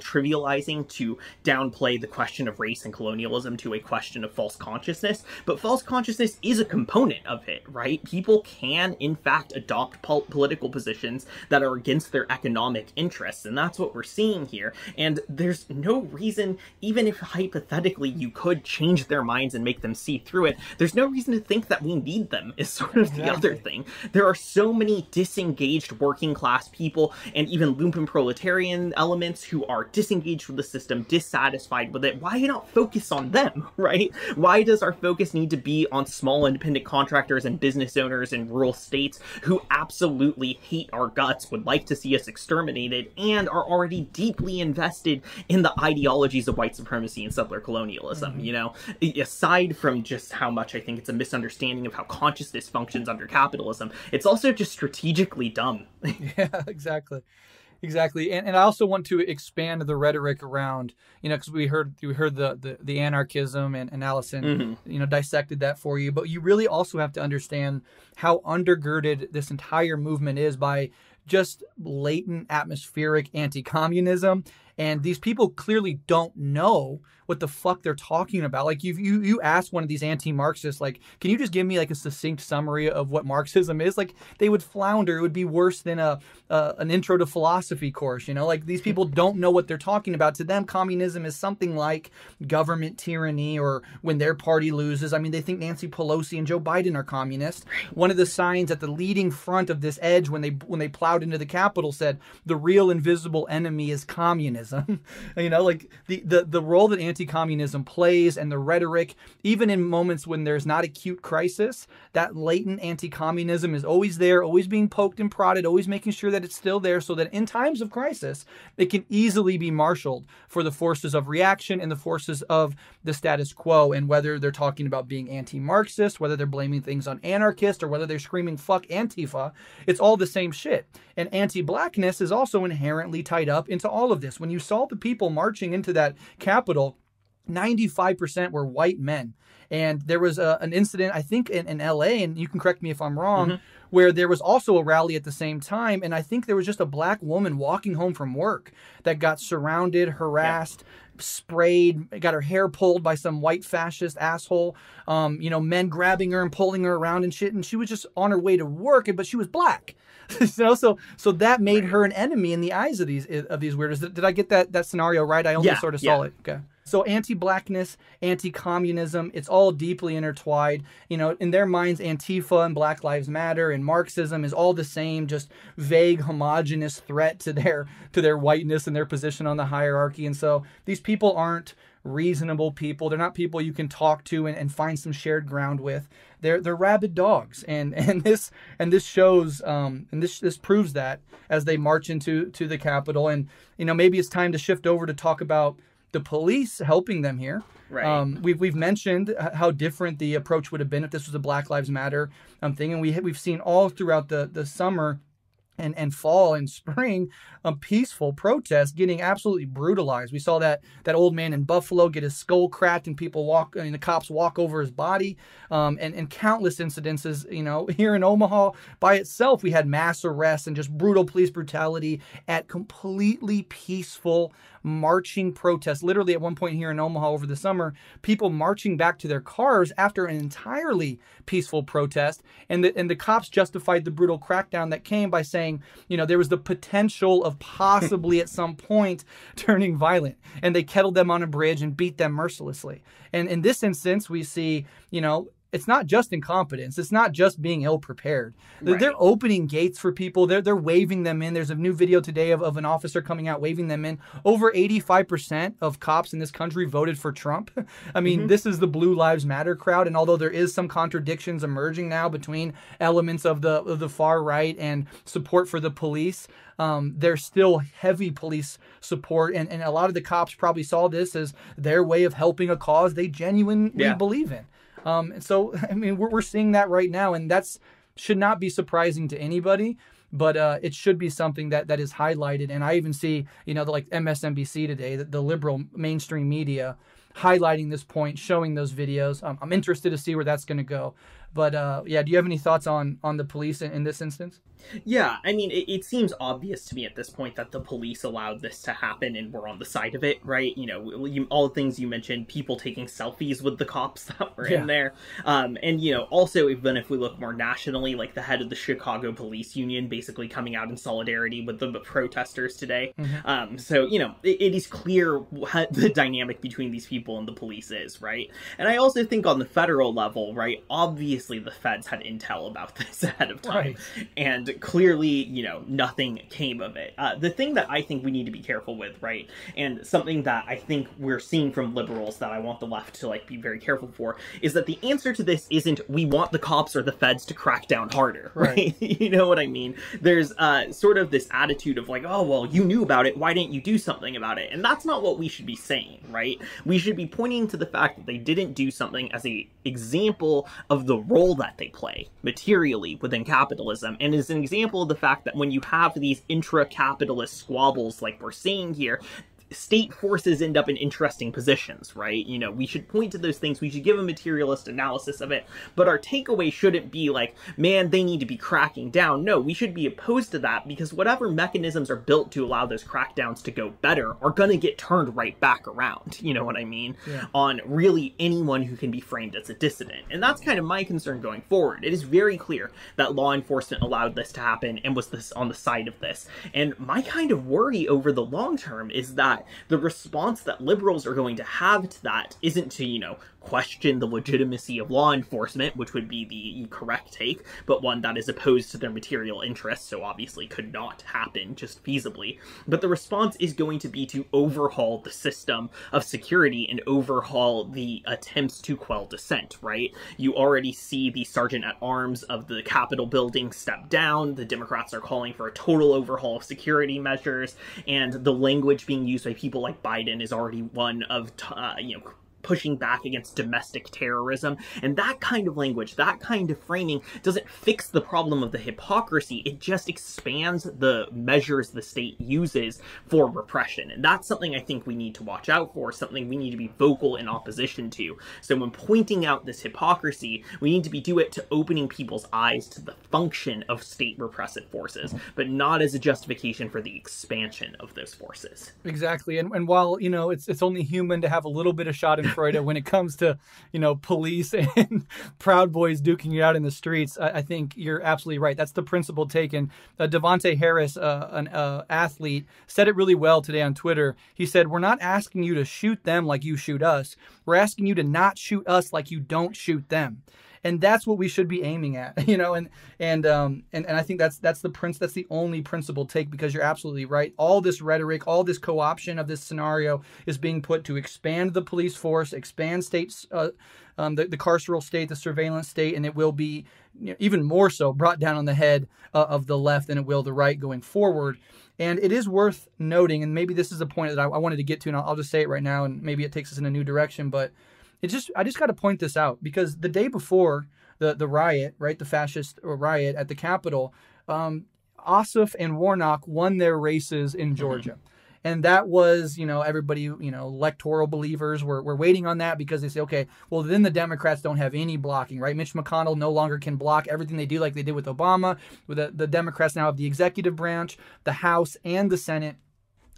to downplay the question of race and colonialism to a question of false consciousness, but false consciousness is a component of it, right? People can, in fact, adopt pol- political positions that are against their economic interests, and that's what we're seeing here. And there's no reason, even if hypothetically you could change their minds and make them see through it, there's no reason to think that we need them, is sort of exactly. the other thing. There are so many disengaged working class people and even lumpen proletarian elements who are disengaged with the system, dissatisfied with it. Why not focus on them, right? Why does our focus need to be on small independent contractors and business owners in rural states who absolutely hate our guts, would like to see us exterminated, and are already deeply invested in the ideologies of white supremacy and settler colonialism? Mm-hmm. You know, aside from just how much I think it's a misunderstanding of how consciousness functions under capitalism, it's also just strategically dumb. yeah, exactly. Exactly, and, and I also want to expand the rhetoric around, you know, because we heard we heard the, the, the anarchism and, and Alyson, mm-hmm. you know, dissected that for you. But you really also have to understand how undergirded this entire movement is by just latent atmospheric anti-communism and these people clearly don't know what the fuck they're talking about. Like you you you ask one of these anti-Marxists, like, can you just give me like a succinct summary of what Marxism is? Like they would flounder. It would be worse than a, a an intro to philosophy course. You know, like these people don't know what they're talking about. To them, communism is something like government tyranny or when their party loses. I mean, they think Nancy Pelosi and Joe Biden are communist. One of the signs at the leading front of this edge when they when they plowed into the Capitol said, "The real invisible enemy is communism." Communism. you know, like the, the, the role that anti communism plays and the rhetoric, even in moments when there's not acute crisis, that latent anti communism is always there, always being poked and prodded, always making sure that it's still there so that in times of crisis, it can easily be marshaled for the forces of reaction and the forces of the status quo. And whether they're talking about being anti Marxist, whether they're blaming things on anarchists, or whether they're screaming fuck Antifa, it's all the same shit. And anti blackness is also inherently tied up into all of this. When you saw the people marching into that Capitol, 95% were white men. And there was a, an incident, I think, in, in LA, and you can correct me if I'm wrong, mm-hmm. where there was also a rally at the same time. And I think there was just a black woman walking home from work that got surrounded, harassed, yeah. sprayed, got her hair pulled by some white fascist asshole. Um, you know, men grabbing her and pulling her around and shit. And she was just on her way to work, but she was black. you know, so so that made her an enemy in the eyes of these eh, of these weirdos. Did, did I get that that scenario right? I only yeah, sort of yeah. saw it. Okay. So anti-blackness, anti-communism, it's all deeply intertwined. You know, in their minds, Antifa and Black Lives Matter and Marxism is all the same, just vague, homogenous threat to their to their whiteness and their position on the hierarchy. And so these people aren't reasonable people. They're not people you can talk to and, and find some shared ground with. They're they're rabid dogs, and and this and this shows um, and this this proves that as they march into to the Capitol. And you know maybe it's time to shift over to talk about the police helping them here. Right. Um, we've we've mentioned how different the approach would have been if this was a Black Lives Matter um, thing, and we we've seen all throughout the the summer and, and fall and spring a peaceful protest getting absolutely brutalized. We saw that that old man in Buffalo get his skull cracked and people walk I mean the cops walk over his body um, and, and countless incidences, you know, here in Omaha by itself we had mass arrests and just brutal police brutality at completely peaceful marching protests. Literally at one point here in Omaha over the summer, people marching back to their cars after an entirely peaceful protest and the and the cops justified the brutal crackdown that came by saying saying, you know, there was the potential of possibly at some point turning violent. And they kettled them on a bridge and beat them mercilessly. And in this instance, we see, you know, it's not just incompetence. It's not just being ill prepared. Right. They're opening gates for people. They're they're waving them in. There's a new video today of, of an officer coming out waving them in. Over 85% of cops in this country voted for Trump. I mean, Mm-hmm. this is the Blue Lives Matter crowd. And although there is some contradictions emerging now between elements of the of the far right and support for the police, um, there's still heavy police support. And, and a lot of the cops probably saw this as their way of helping a cause they genuinely Yeah. believe in. Um, and so, I mean, we're, we're seeing that right now, and that's should not be surprising to anybody. But uh, it should be something that, that is highlighted. And I even see, you know, the, like MSNBC today, the, the liberal mainstream media highlighting this point, showing those videos. Um, I'm interested to see where that's going to go. But uh, yeah, do you have any thoughts on on the police in, in this instance? Yeah, I mean, it, it seems obvious to me at this point that the police allowed this to happen and were on the side of it, right? You know, you, all the things you mentioned, people taking selfies with the cops that were Yeah. in there. Um, and, you know, also, even if we look more nationally, like the head of the Chicago Police Union basically coming out in solidarity with the protesters today. Um, so, you know, it, it is clear what the dynamic between these people and the police is, right? And I also think on the federal level, right, obviously the feds had intel about this ahead of time Right. and clearly, you know, nothing came of it. Uh, the thing that I think we need to be careful with, right, and something that I think we're seeing from liberals that I want the left to like be very careful for, is that the answer to this isn't we want the cops or the feds to crack down harder, right? you know what I mean? There's uh, sort of this attitude of like, oh well, you knew about it, why didn't you do something about it? And that's not what we should be saying, right? We should be pointing to the fact that they didn't do something as a example of the role that they play materially within capitalism and is an example of the fact that when you have these intra-capitalist squabbles like we're seeing here state forces end up in interesting positions, right? You know, we should point to those things. We should give a materialist analysis of it. But our takeaway shouldn't be like, man, they need to be cracking down. No, we should be opposed to that because whatever mechanisms are built to allow those crackdowns to go better are going to get turned right back around. You know what I mean? Yeah. On really anyone who can be framed as a dissident. And that's kind of my concern going forward. It is very clear that law enforcement allowed this to happen and was this on the side of this. And my kind of worry over the long term is that the response that liberals are going to have to that isn't to, you know, question the legitimacy of law enforcement, which would be the correct take, but one that is opposed to their material interests, so obviously could not happen just feasibly. But the response is going to be to overhaul the system of security and overhaul the attempts to quell dissent, right? You already see the sergeant at arms of the Capitol building step down. The Democrats are calling for a total overhaul of security measures, and the language being used by people like Biden is already one of, uh, you know, pushing back against domestic terrorism. And that kind of language, that kind of framing doesn't fix the problem of the hypocrisy. It just expands the measures the state uses for repression. And that's something I think we need to watch out for, something we need to be vocal in opposition to. So when pointing out this hypocrisy, we need to be do it to opening people's eyes to the function of state repressive forces, but not as a justification for the expansion of those forces. Exactly, and and while you know it's it's only human to have a little bit of Schadenfreude when it comes to you know police and Proud Boys duking it out in the streets, I, I think you're absolutely right. That's the principle taken. Uh, Devonte Harris, uh, an uh, athlete, said it really well today on Twitter. He said, "We're not asking you to shoot them like you shoot us. We're asking you to not shoot us like you don't shoot them." And that's what we should be aiming at you know and and um and, and i think that's that's the prince that's the only principle take because you're absolutely right. All this rhetoric all this co-option of this scenario is being put to expand the police force expand states uh, um, the, the carceral state the surveillance state and it will be you know, even more so brought down on the head uh, of the left than it will the right going forward. And it is worth noting and maybe this is a point that i, I wanted to get to and I'll, I'll just say it right now and maybe it takes us in a new direction but it's just I just got to point this out because the day before the the riot, right, the fascist riot at the Capitol, um, Ossoff and Warnock won their races in Georgia. And that was, you know, everybody, you know, electoral believers were, were waiting on that because they say, okay, well, then the Democrats don't have any blocking, right? Mitch McConnell no longer can block everything they do like they did with Obama. With the, the Democrats now have the executive branch, the House, and the Senate.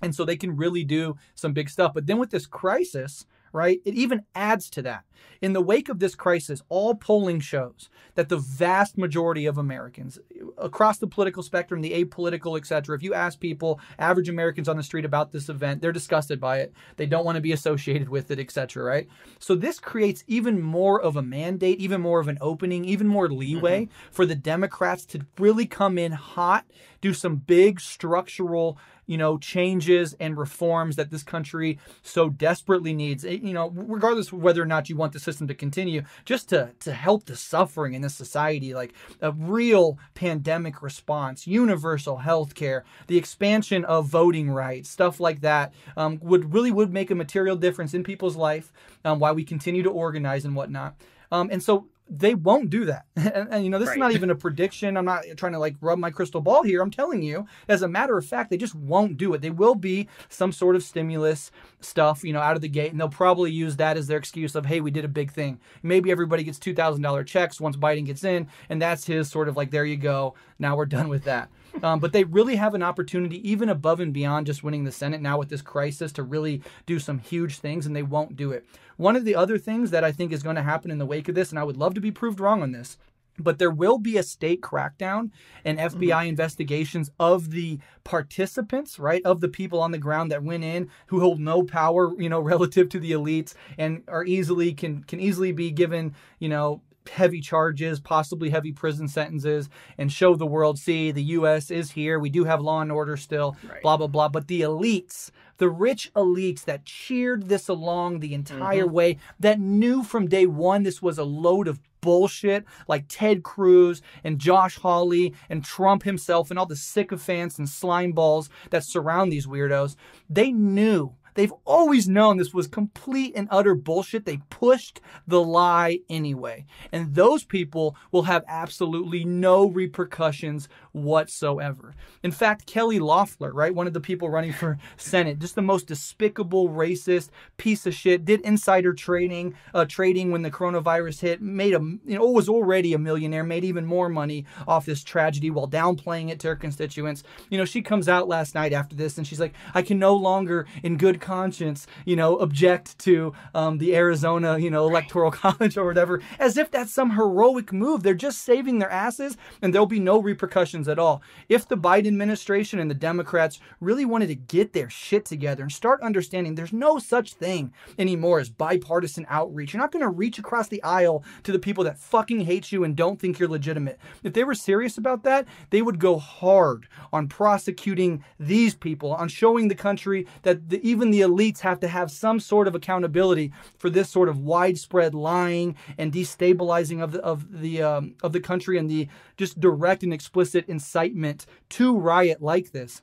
And so they can really do some big stuff. But then with this crisis, right? It even adds to that. In the wake of this crisis, all polling shows that the vast majority of Americans across the political spectrum, the apolitical, etc., if you ask people, average Americans on the street about this event, they're disgusted by it. They don't want to be associated with it, etc., right? So this creates even more of a mandate, even more of an opening, even more leeway mm-hmm. for the Democrats to really come in hot, do some big structural you know, changes and reforms that this country so desperately needs. Eh, you know, regardless of whether or not you want the system to continue, just to to help the suffering in this society, like a real pandemic response, universal health care, the expansion of voting rights, stuff like that, um, would really would make a material difference in people's life. Um, while we continue to organize and whatnot. Um, and so they won't do that. And, and you know, this right. is not even a prediction. I'm not trying to like rub my crystal ball here. I'm telling you, as a matter of fact, they just won't do it. They will be some sort of stimulus stuff, you know, out of the gate, and they'll probably use that as their excuse of, hey, we did a big thing. Maybe everybody gets two thousand dollar checks once Biden gets in, and that's his sort of like, there you go. Now we're done with that. Um, but they really have an opportunity, even above and beyond just winning the Senate now with this crisis, to really do some huge things, and they won't do it. One of the other things that I think is going to happen in the wake of this, and I would love to be proved wrong on this, but there will be a state crackdown and FBI mm-hmm. investigations of the participants, right? Of the people on the ground that went in who hold no power, you know, relative to the elites and are easily can can easily be given, you know, heavy charges, possibly heavy prison sentences, and show the world, see, the U.S. is here. We do have law and order still, right. blah, blah, blah. But the elites, the rich elites that cheered this along the entire mm-hmm. way, that knew from day one this was a load of bullshit, like Ted Cruz and Josh Hawley and Trump himself and all the sycophants and slime balls that surround these weirdos, they knew They've always known this was complete and utter bullshit. They pushed the lie anyway. And those people will have absolutely no repercussions whatsoever. In fact, Kelly Loeffler, right, one of the people running for Senate, just the most despicable, racist piece of shit, did insider trading, uh, trading when the coronavirus hit, made a, you know, was already a millionaire, made even more money off this tragedy while downplaying it to her constituents. You know, she comes out last night after this and she's like, I can no longer, in good conscience, you know, object to um, the Arizona, you know, electoral college or whatever, as if that's some heroic move. They're just saving their asses and there'll be no repercussions at all. If the Biden administration and the Democrats really wanted to get their shit together and start understanding there's no such thing anymore as bipartisan outreach, you're not going to reach across the aisle to the people that fucking hate you and don't think you're legitimate. If they were serious about that, they would go hard on prosecuting these people, on showing the country that the, even the elites have to have some sort of accountability for this sort of widespread lying and destabilizing of the of the um, of the country and the just direct and explicit incitement to riot like this.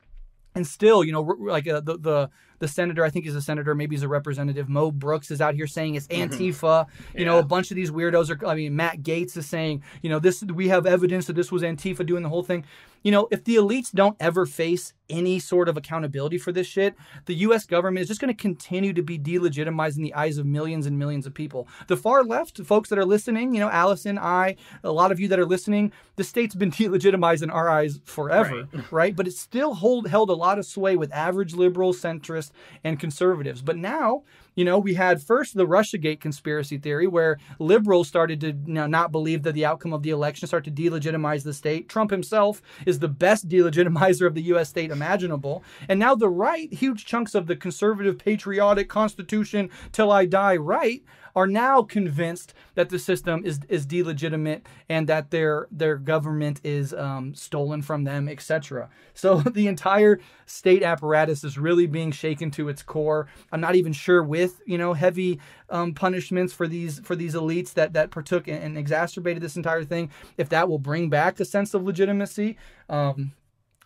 And still, you know, like uh, the the the senator, I think he's a senator, maybe he's a representative. Mo Brooks is out here saying it's mm-hmm. Antifa. Mm-hmm. You yeah. know, a bunch of these weirdos are. I mean, Matt Gaetz is saying, you know, this we have evidence that this was Antifa doing the whole thing. You know, if the elites don't ever face any sort of accountability for this shit, the US government is just going to continue to be delegitimized in the eyes of millions and millions of people. The far left, folks that are listening, you know, Alyson, I, a lot of you that are listening, the state's been delegitimized in our eyes forever, right? right? But it still hold, held a lot of sway with average liberals, centrists, and conservatives. But now, you know, we had first the Russiagate conspiracy theory, where liberals started to you know, not believe that the outcome of the election, start to delegitimize the state. Trump himself is the best delegitimizer of the U.S. state imaginable. And now the right, huge chunks of the conservative, patriotic, Constitution till I die right, are now convinced that the system is is delegitimate and that their their government is um, stolen from them, etc. So the entire state apparatus is really being shaken to its core. I'm not even sure with you know heavy um, punishments for these for these elites that that partook and, and, exacerbated this entire thing. If that will bring back a sense of legitimacy. Um,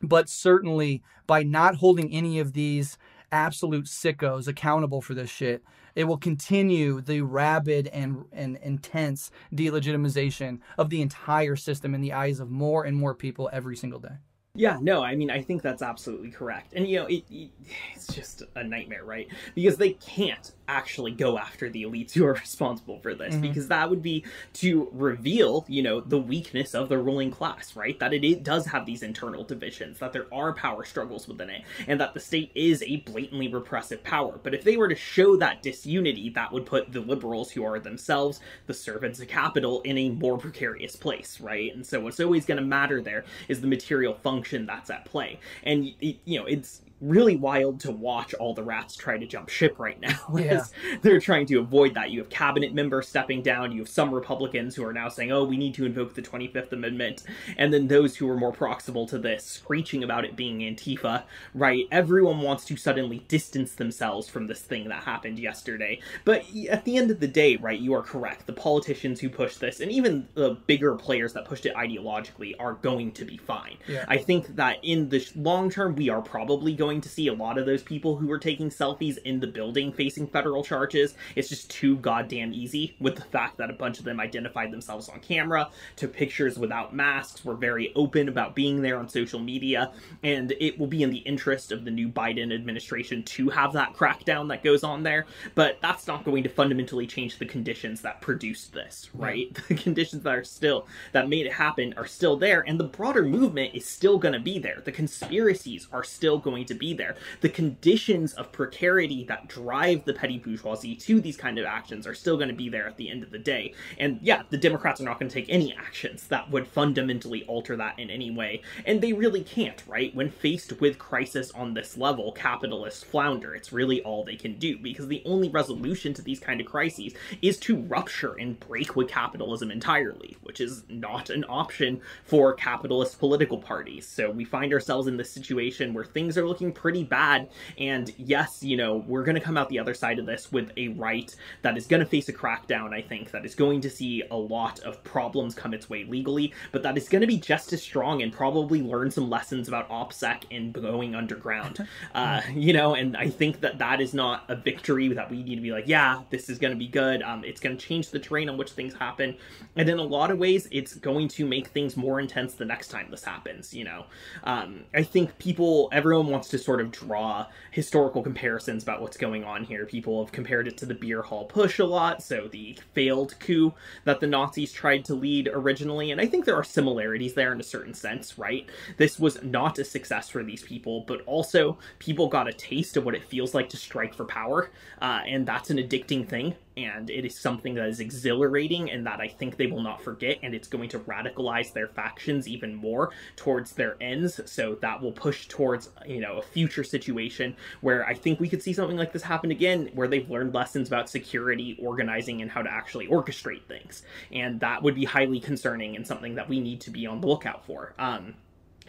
but certainly by not holding any of these absolute sickos accountable for this shit. It will continue the rabid and, and intense delegitimization of the entire system in the eyes of more and more people every single day. Yeah, no, I mean, I think that's absolutely correct. And, you know, it, it, it's just a nightmare, right? Because they can't actually go after the elites who are responsible for this mm-hmm. because that would be to reveal, you know, the weakness of the ruling class, right? That it, it does have these internal divisions, that there are power struggles within it, and that the state is a blatantly repressive power. But if they were to show that disunity, that would put the liberals, who are themselves the servants of capital, in a more precarious place, right? And so what's always going to matter there is the material function that's at play. And, you know, it's really wild to watch all the rats try to jump ship right now yeah. they're trying to avoid that. You have cabinet members stepping down, you have some Republicans who are now saying, oh, we need to invoke the 25th Amendment, and then those who are more proximal to this screeching about it being Antifa, right? Everyone wants to suddenly distance themselves from this thing that happened yesterday. But at the end of the day, right, you are correct. The politicians who push this, and even the bigger players that pushed it ideologically, are going to be fine. Yeah. I think that in the long term, we are probably going going to see a lot of those people who were taking selfies in the building facing federal charges. It's just too goddamn easy with the fact that a bunch of them identified themselves on camera, took pictures without masks, were very open about being there on social media, and it will be in the interest of the new Biden administration to have that crackdown that goes on there, but that's not going to fundamentally change the conditions that produced this, right? Yeah. The conditions that are still that made it happen are still there and the broader movement is still going to be there. The conspiracies are still going to be there. The conditions of precarity that drive the petty bourgeoisie to these kind of actions are still going to be there at the end of the day. And yeah, the Democrats are not going to take any actions that would fundamentally alter that in any way. And they really can't, right? When faced with crisis on this level, capitalists flounder. It's really all they can do because the only resolution to these kind of crises is to rupture and break with capitalism entirely, which is not an option for capitalist political parties. So we find ourselves in this situation where things are looking pretty bad. And yes, you know, we're going to come out the other side of this with a right that is going to face a crackdown, I think, that is going to see a lot of problems come its way legally, but that is going to be just as strong and probably learn some lessons about OPSEC and going underground. Uh, you know, and I think that that is not a victory that we need to be like, yeah, this is going to be good. Um, it's going to change the terrain on which things happen. And in a lot of ways, it's going to make things more intense the next time this happens, you know. Um, I think people, everyone wants to sort of draw historical comparisons about what's going on here. People have compared it to the beer hall putsch a lot, so the failed coup that the Nazis tried to lead originally, and I think there are similarities there in a certain sense, right? This was not a success for these people, but also people got a taste of what it feels like to strike for power, uh, and that's an addicting thing and it is something that is exhilarating and that I think they will not forget and it's going to radicalize their factions even more towards their ends. So that will push towards you know a future situation where I think we could see something like this happen again where they've learned lessons about security organizing and how to actually orchestrate things. And that would be highly concerning and something that we need to be on the lookout for. Um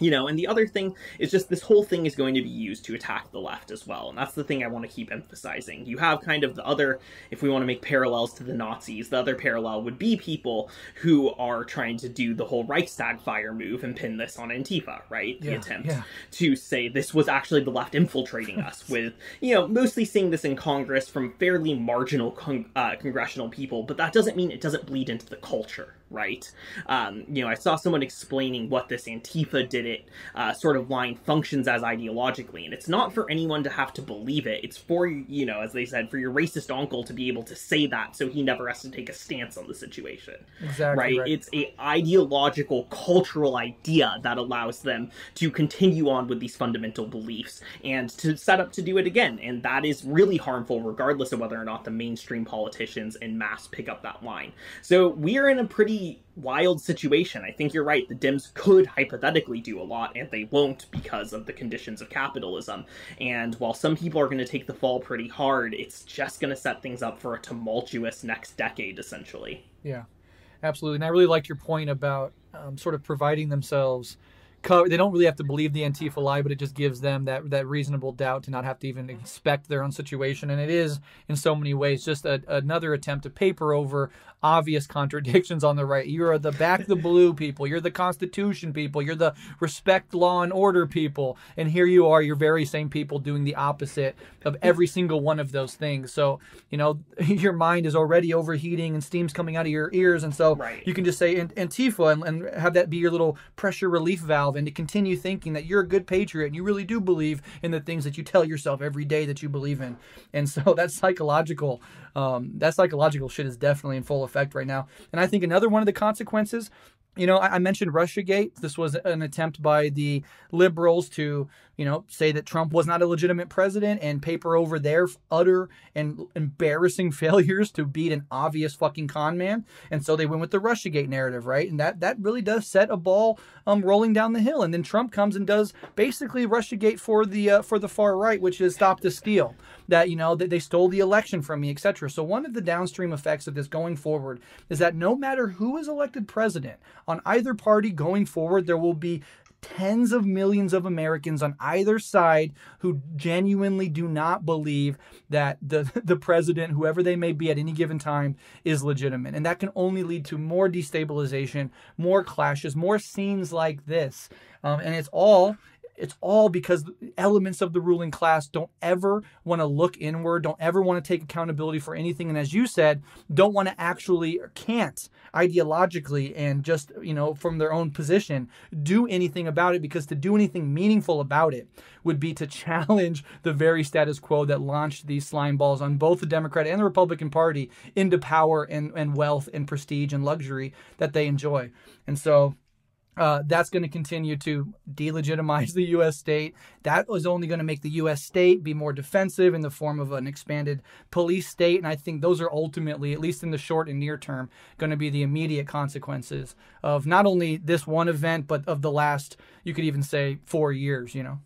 you know, and the other thing is just this whole thing is going to be used to attack the left as well. And that's the thing I want to keep emphasizing. You have kind of the other, if we want to make parallels to the Nazis, the other parallel would be people who are trying to do the whole Reichstag fire move and pin this on Antifa, right? The attempt yeah. to say this was actually the left infiltrating us with, you know, mostly seeing this in Congress from fairly marginal con- uh, congressional people, but that doesn't mean it doesn't bleed into the culture, right? Um, you know, I saw someone explaining what this Antifa did it uh, sort of line functions as ideologically, and it's not for anyone to have to believe it. It's for, you know, as they said, for your racist uncle to be able to say that so he never has to take a stance on the situation. Exactly. Right? right. It's a ideological, cultural idea that allows them to continue on with these fundamental beliefs and to set up to do it again. And that is really harmful, regardless of whether or not the mainstream politicians in mass pick up that line. So we are in a pretty wild situation. I think you're right. The Dems could hypothetically do a lot, and they won't because of the conditions of capitalism. And while some people are going to take the fall pretty hard, it's just going to set things up for a tumultuous next decade, essentially. Yeah, absolutely. And I really liked your point about um, sort of providing themselves cover. They don't really have to believe the Antifa lie, but it just gives them that that reasonable doubt to not have to even inspect their own situation. And it is, in so many ways, just a, another attempt to paper over obvious contradictions on the right. You're the back the blue people. You're the Constitution people. You're the respect law and order people. And here you are, you're very same people doing the opposite of every single one of those things. So you know your mind is already overheating and steam's coming out of your ears, and so right. you can just say Antifa and, and have that be your little pressure relief valve yourself and to continue thinking that you're a good patriot and you really do believe in the things that you tell yourself every day that you believe in. And so that psychological, um, that psychological shit is definitely in full effect right now. And I think another one of the consequences you know, I, mentioned Russiagate. This was an attempt by the liberals to, you know, say that Trump was not a legitimate president and paper over their utter and embarrassing failures to beat an obvious fucking con man. And so they went with the Russiagate narrative, right? And that that really does set a ball um, rolling down the hill. And then Trump comes and does basically Russiagate for the uh, for the far right, which is stop the steal that you know that they stole the election from me, etc. So one of the downstream effects of this going forward is that no matter who is elected president on either party going forward, there will be tens of millions of Americans on either side who genuinely do not believe that the the president, whoever they may be at any given time, is legitimate. And that can only lead to more destabilization, more clashes, more scenes like this. Um, and it's all it's all because elements of the ruling class don't ever want to look inward, don't ever want to take accountability for anything. And as you said, don't want to actually, or can't ideologically and just, you know, from their own position, do anything about it because to do anything meaningful about it would be to challenge the very status quo that launched these slime balls on both the Democrat and the Republican Party into power and, and wealth and prestige and luxury that they enjoy. And so, uh, that's going to continue to delegitimize the U.S. state. That was only going to make the U.S. state be more defensive in the form of an expanded police state. And I think those are ultimately, at least in the short and near term, going to be the immediate consequences of not only this one event, but of the last, you could even say, four years, you know?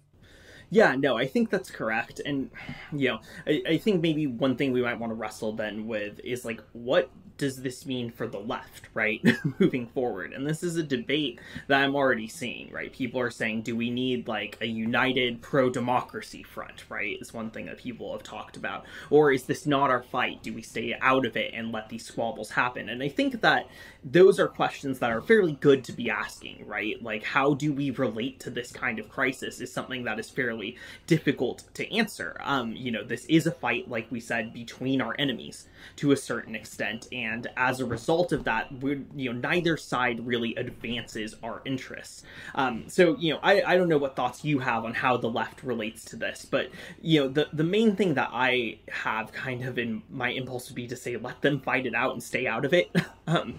Yeah, no, I think that's correct. And, you know, I, I think maybe one thing we might want to wrestle then with is like, what does this mean for the left, right? Moving forward. And this is a debate that I'm already seeing, right? People are saying, do we need like a united pro democracy front, right? Is one thing that people have talked about. Or is this not our fight? Do we stay out of it and let these squabbles happen? And I think that those are questions that are fairly good to be asking, right? Like, how do we relate to this kind of crisis is something that is fairly difficult to answer. Um, you know, this is a fight, like we said, between our enemies to a certain extent. And and as a result of that, we you know neither side really advances our interests. Um, so you know, I, I don't know what thoughts you have on how the left relates to this, but you know, the the main thing that I have kind of in my impulse would be to say let them fight it out and stay out of it. um,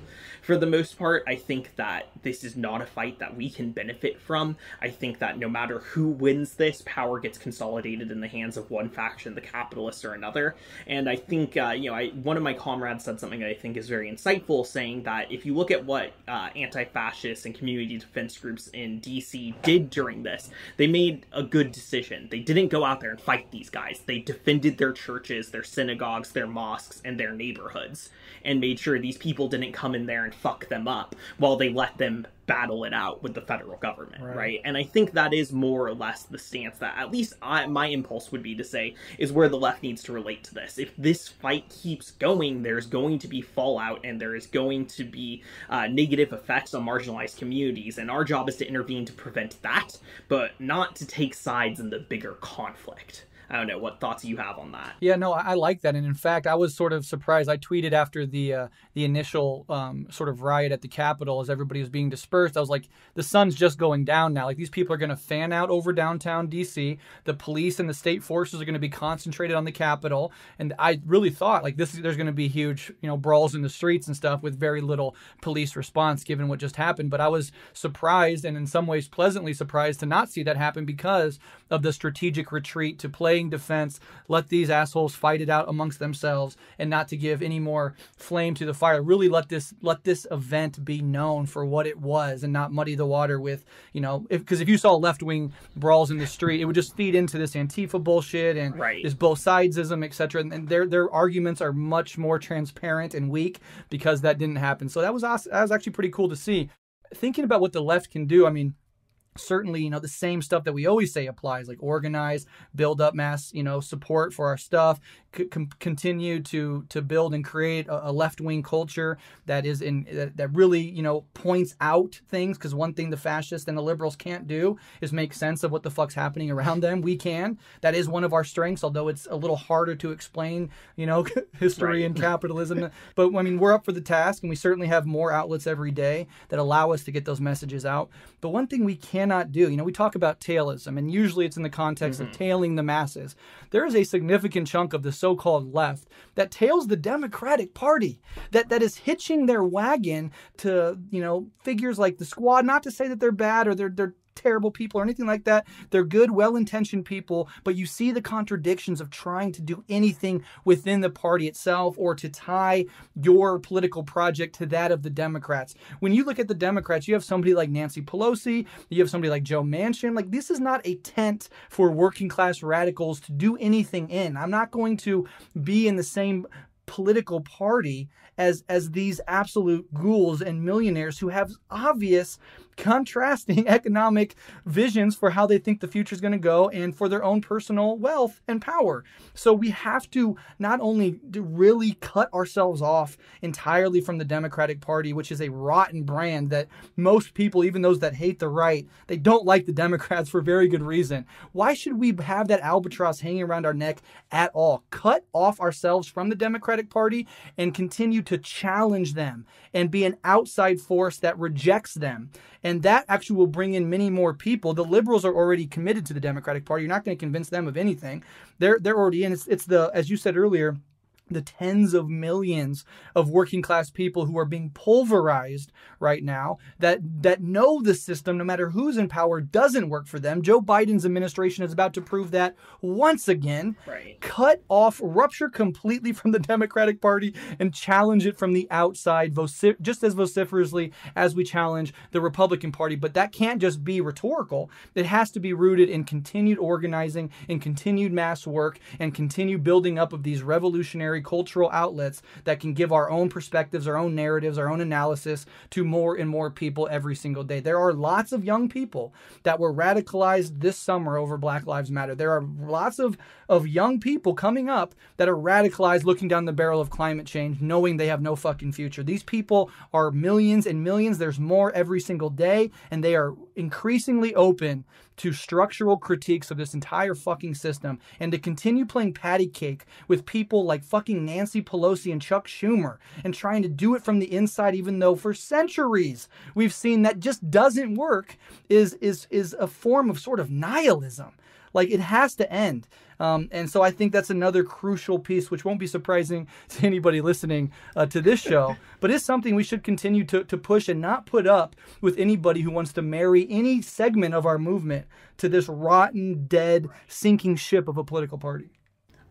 for the most part, I think that this is not a fight that we can benefit from. I think that no matter who wins this, power gets consolidated in the hands of one faction, the capitalists or another. And I think, uh, you know, I, one of my comrades said something I think is very insightful, saying that if you look at what uh, anti fascist and community defense groups in DC did during this, they made a good decision. They didn't go out there and fight these guys. They defended their churches, their synagogues, their mosques, and their neighborhoods, and made sure these people didn't come in there and fuck them up while they let them battle it out with the federal government, right? right? And I think that is more or less the stance that at least I, my impulse would be to say is where the left needs to relate to this. If this fight keeps going, there's going to be fallout and there is going to be uh, negative effects on marginalized communities, and our job is to intervene to prevent that, but not to take sides in the bigger conflict. I don't know what thoughts you have on that. Yeah, no, I, like that, and in fact, I was sort of surprised. I tweeted after the uh, the initial um, sort of riot at the Capitol as everybody was being dispersed. I was like, the sun's just going down now. Like these people are going to fan out over downtown DC. The police and the state forces are going to be concentrated on the Capitol, and I really thought like this there's going to be huge you know brawls in the streets and stuff with very little police response given what just happened. But I was surprised and in some ways pleasantly surprised to not see that happen because of the strategic retreat to play playing defense, let these assholes fight it out amongst themselves, and not to give any more flame to the fire. Really let this let this event be known for what it was, and not muddy the water with you know because if, if, you saw left wing brawls in the street, it would just feed into this Antifa bullshit and right. this both sidesism, etc. And, and their their arguments are much more transparent and weak because that didn't happen. So that was that was actually pretty cool to see. Thinking about what the left can do, I mean, certainly you know the same stuff that we always say applies like organize build up mass you know support for our stuff c- continue to to build and create a, a left-wing culture that is in that, that really you know points out things because one thing the fascists and the liberals can't do is make sense of what the fuck's happening around them. We can. That is one of our strengths although it's a little harder to explain you know history right. and capitalism. But i mean we're up for the task and we certainly have more outlets every day that allow us to get those messages out. But one thing we can cannot do. You know, we talk about tailism, and usually it's in the context Mm-hmm. of tailing the masses. There is a significant chunk of the so-called left that tails the Democratic Party, that that is hitching their wagon to you know figures like the Squad. Not to say that they're bad or they're they're terrible people or anything like that. They're good, well intentioned people, but you see the contradictions of trying to do anything within the party itself or to tie your political project to that of the Democrats. When you look at the Democrats, you have somebody like Nancy Pelosi, you have somebody like Joe Manchin. Like, this is not a tent for working class radicals to do anything in. I'm not going to be in the same political party as as these absolute ghouls and millionaires who have obvious contrasting economic visions for how they think the future is going to go and for their own personal wealth and power. So we have to not only really cut ourselves off entirely from the Democratic Party, which is a rotten brand that most people, even those that hate the right, they don't like the Democrats for very good reason. Why should we have that albatross hanging around our neck at all? Cut off ourselves from the Democratic Party and continue to challenge them and be an outside force that rejects them. And that actually will bring in many more people. The liberals are already committed to the Democratic Party. You're not going to convince them of anything. They're they're already in. It's, it's the as you said earlier, the tens of millions of working class people who are being pulverized right now that that know the system no matter who's in power doesn't work for them. Joe biden's administration is about to prove that once again. Right. cut off rupture completely from the democratic party and challenge it from the outside vocif- just as vociferously as we challenge the republican party. But that can't just be rhetorical. It has to be rooted in continued organizing in continued mass work and continued building up of these revolutionary cultural outlets that can give our own perspectives our own narratives our own analysis to more and more people every single day. There are lots of young people that were radicalized this summer over black lives matter. There are lots of of young people coming up that are radicalized looking down the barrel of climate change knowing they have no fucking future. These people are millions and millions. There's more every single day and they are increasingly open to structural critiques of this entire fucking system and to continue playing patty cake with people like fucking Nancy Pelosi and Chuck Schumer and trying to do it from the inside even though for centuries we've seen that just doesn't work is is is a form of sort of nihilism. Like it has to end um, and so I think that's another crucial piece, which won't be surprising to anybody listening uh, to this show, but is something we should continue to, to push and not put up with anybody who wants to marry any segment of our movement to this rotten, dead, sinking ship of a political party.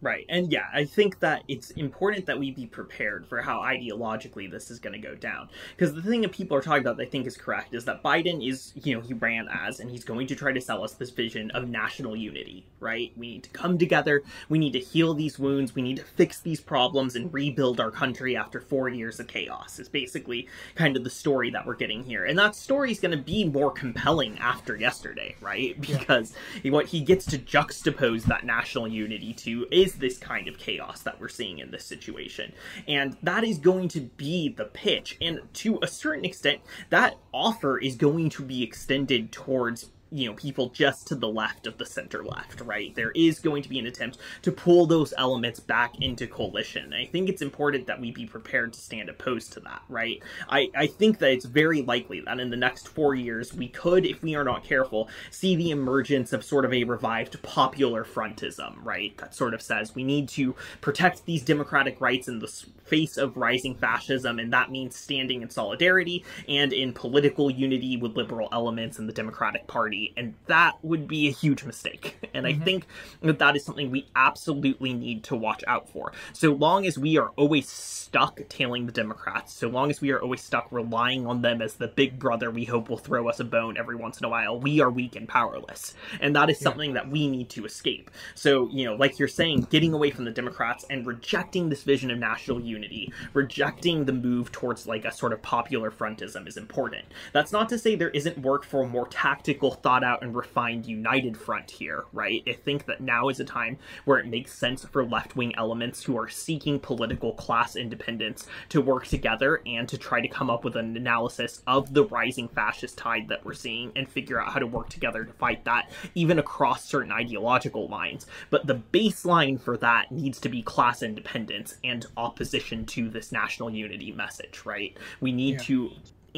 Right. And yeah, I think that it's important that we be prepared for how ideologically this is going to go down. Because the thing that people are talking about that I think is correct is that Biden is, you know, he ran as, and he's going to try to sell us this vision of national unity, right? We need to come together. We need to heal these wounds. We need to fix these problems and rebuild our country after four years of chaos, is basically kind of the story that we're getting here. And that story is going to be more compelling after yesterday, right? Because what he gets to juxtapose that national unity to is this kind of chaos that we're seeing in this situation. And that is going to be the pitch. And to a certain extent, that offer is going to be extended towards you know people just to the left of the center left right? There is going to be an attempt to pull those elements back into coalition. I think it's important that we be prepared to stand opposed to that right? I i think that it's very likely that in the next four years we could if we are not careful see the emergence of sort of a revived popular frontism right? That sort of says we need to protect these democratic rights in the face of rising fascism and that means standing in solidarity and in political unity with liberal elements in the democratic party and that would be a huge mistake. And Mm-hmm. I think that that is something we absolutely need to watch out for. So long as we are always stuck tailing the Democrats, so long as we are always stuck relying on them as the big brother we hope will throw us a bone every once in a while, we are weak and powerless. And that is something that we need to escape. So, you know, like you're saying, getting away from the Democrats and rejecting this vision of national unity, rejecting the move towards like a sort of popular frontism is important. That's not to say there isn't work for more tactical, thought out, and refined united front here, right? I think that now is a time where it makes sense for left wing elements who are seeking political class independence to work together and to try to come up with an analysis of the rising fascist tide that we're seeing and figure out how to work together to fight that, even across certain ideological lines. But the baseline for that needs to be class independence and opposition to this national unity message, right? We need Yeah. to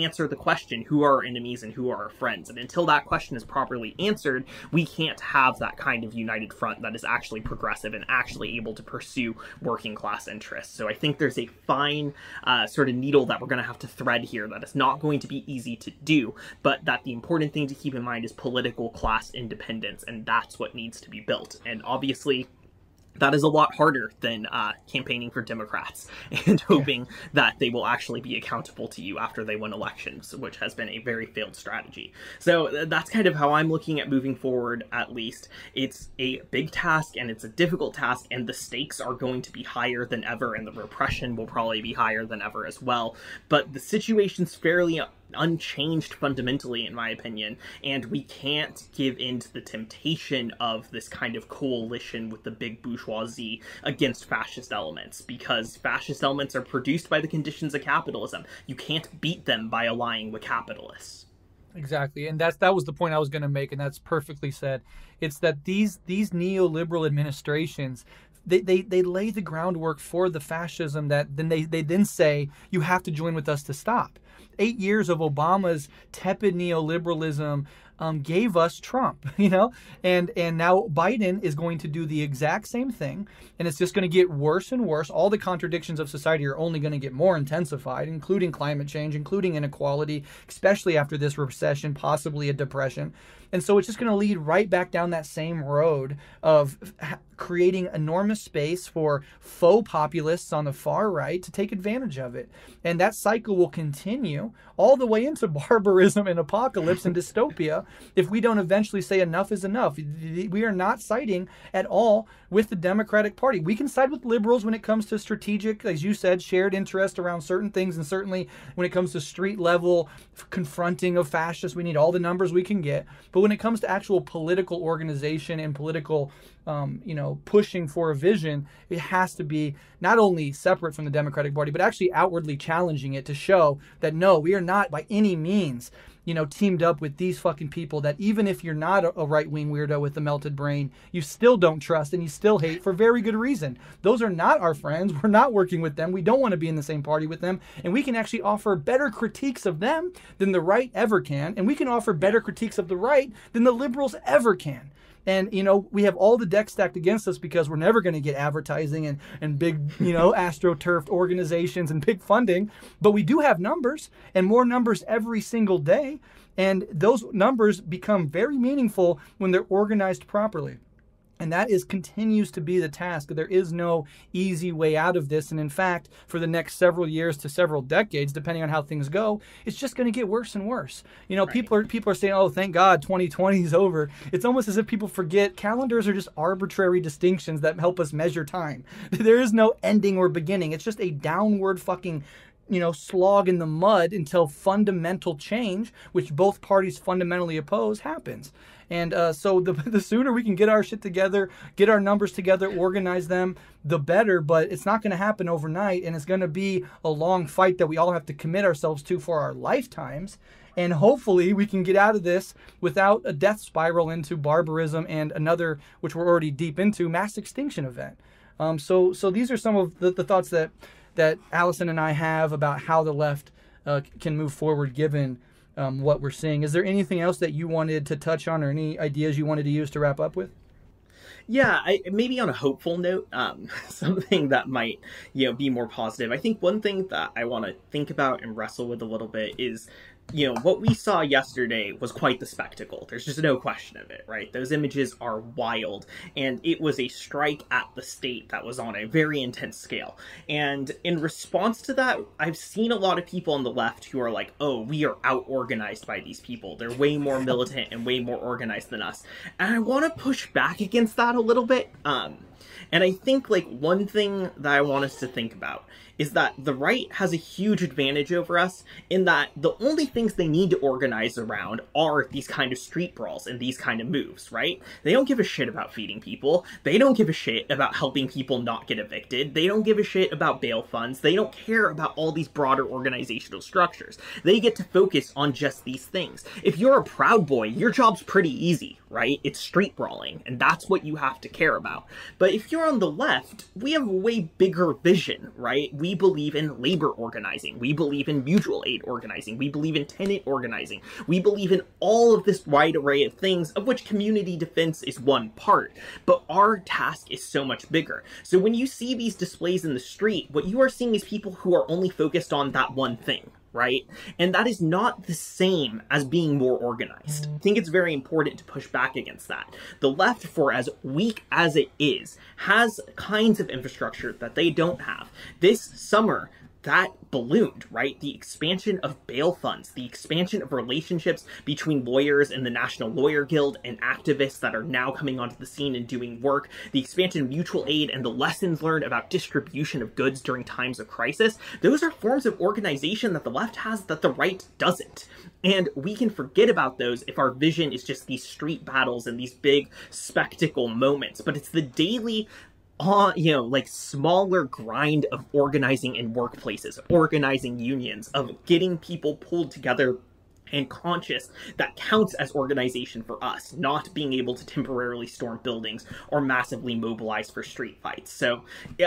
answer the question who are our enemies and who are our friends. And until that question is properly answered, we can't have that kind of united front that is actually progressive and actually able to pursue working class interests. So I think there's a fine uh, sort of needle that we're going to have to thread here that is not going to be easy to do, but that the important thing to keep in mind is political class independence, and that's what needs to be built. And obviously, that is a lot harder than uh, campaigning for Democrats and hoping yeah. that they will actually be accountable to you after they win elections, which has been a very failed strategy. So uh, that's kind of how I'm looking at moving forward, at least. It's a big task and it's a difficult task, and the stakes are going to be higher than ever, and the repression will probably be higher than ever as well. But the situation's fairly unchanged fundamentally, in my opinion, and we can't give in to the temptation of this kind of coalition with the big bourgeoisie against fascist elements, because fascist elements are produced by the conditions of capitalism. You can't beat them by allying with capitalists. Exactly, and that's that was the point I was going to make, and that's perfectly said. It's that these these neoliberal administrations they, they, they lay the groundwork for the fascism that then they, they then say you have to join with us to stop eight years of Obama's tepid neoliberalism um, gave us Trump, you know, and and now Biden is going to do the exact same thing, and it's just going to get worse and worse. All the contradictions of society are only going to get more intensified, including climate change, including inequality, especially after this recession, possibly a depression. And so it's just going to lead right back down that same road of creating enormous space for faux populists on the far right to take advantage of it. And that cycle will continue all the way into barbarism and apocalypse and dystopia if we don't eventually say enough is enough. We are not siding at all with the Democratic Party. We can side with liberals when it comes to strategic, as you said, shared interest around certain things, and certainly when it comes to street level confronting of fascists, we need all the numbers we can get. But when it comes to actual political organization and political um, you know, pushing for a vision, it has to be not only separate from the Democratic Party, but actually outwardly challenging it to show that no, we are not by any means you know, teamed up with these fucking people that even if you're not a, a right wing weirdo with a melted brain, you still don't trust and you still hate for very good reason. Those are not our friends. We're not working with them. We don't want to be in the same party with them. And we can actually offer better critiques of them than the right ever can. And we can offer better critiques of the right than the liberals ever can. And, you know, we have all the deck stacked against us because we're never going to get advertising and, and big, you know, astroturfed organizations and big funding. But we do have numbers and more numbers every single day. And those numbers become very meaningful when they're organized properly. And that is continues to be the task. There is no easy way out of this. And in fact, for the next several years to several decades, depending on how things go, it's just going to get worse and worse. You know, right. people are people are saying, "Oh, thank God, 2020 is over." It's almost as if people forget calendars are just arbitrary distinctions that help us measure time. There is no ending or beginning. It's just a downward fucking you know, slog in the mud until fundamental change, which both parties fundamentally oppose, happens. And uh, so the, the sooner we can get our shit together, get our numbers together, organize them, the better. But it's not going to happen overnight. And it's going to be a long fight that we all have to commit ourselves to for our lifetimes. And hopefully we can get out of this without a death spiral into barbarism and another, which we're already deep into, mass extinction event. Um, so, so these are some of the, the thoughts that that Alyson and I have about how the left uh, can move forward given um, what we're seeing. Is there anything else that you wanted to touch on or any ideas you wanted to use to wrap up with? Yeah, I, maybe on a hopeful note, um, something that might you know be more positive. I think one thing that I want to think about and wrestle with a little bit is you know, what we saw yesterday was quite the spectacle. There's just no question of it, right? Those images are wild, and it was a strike at the state that was on a very intense scale. And in response to that, I've seen a lot of people on the left who are like, oh, we are out organized by these people. They're way more militant and way more organized than us. And I want to push back against that a little bit. Um, and I think, like, one thing that I want us to think about is that the right has a huge advantage over us in that the only things they need to organize around are these kind of street brawls and these kind of moves, right? They don't give a shit about feeding people. They don't give a shit about helping people not get evicted. They don't give a shit about bail funds. They don't care about all these broader organizational structures. They get to focus on just these things. If you're a Proud Boy, your job's pretty easy, right? It's street brawling, and that's what you have to care about. But But if you're on the left, we have a way bigger vision, right? We believe in labor organizing. We believe in mutual aid organizing. We believe in tenant organizing. We believe in all of this wide array of things, of which community defense is one part. But our task is so much bigger. So when you see these displays in the street, what you are seeing is people who are only focused on that one thing, right? And that is not the same as being more organized. I think it's very important to push back against that. The left, for as weak as it is, has kinds of infrastructure that they don't have. This summer, that ballooned, right? The expansion of bail funds, the expansion of relationships between lawyers and the National Lawyer Guild and activists that are now coming onto the scene and doing work, the expansion of mutual aid and the lessons learned about distribution of goods during times of crisis, those are forms of organization that the left has that the right doesn't. And we can forget about those if our vision is just these street battles and these big spectacle moments, but it's the daily on you know like smaller grind of organizing in workplaces organizing unions of getting people pulled together and conscious that counts as organization for us, not being able to temporarily storm buildings or massively mobilize for street fights. So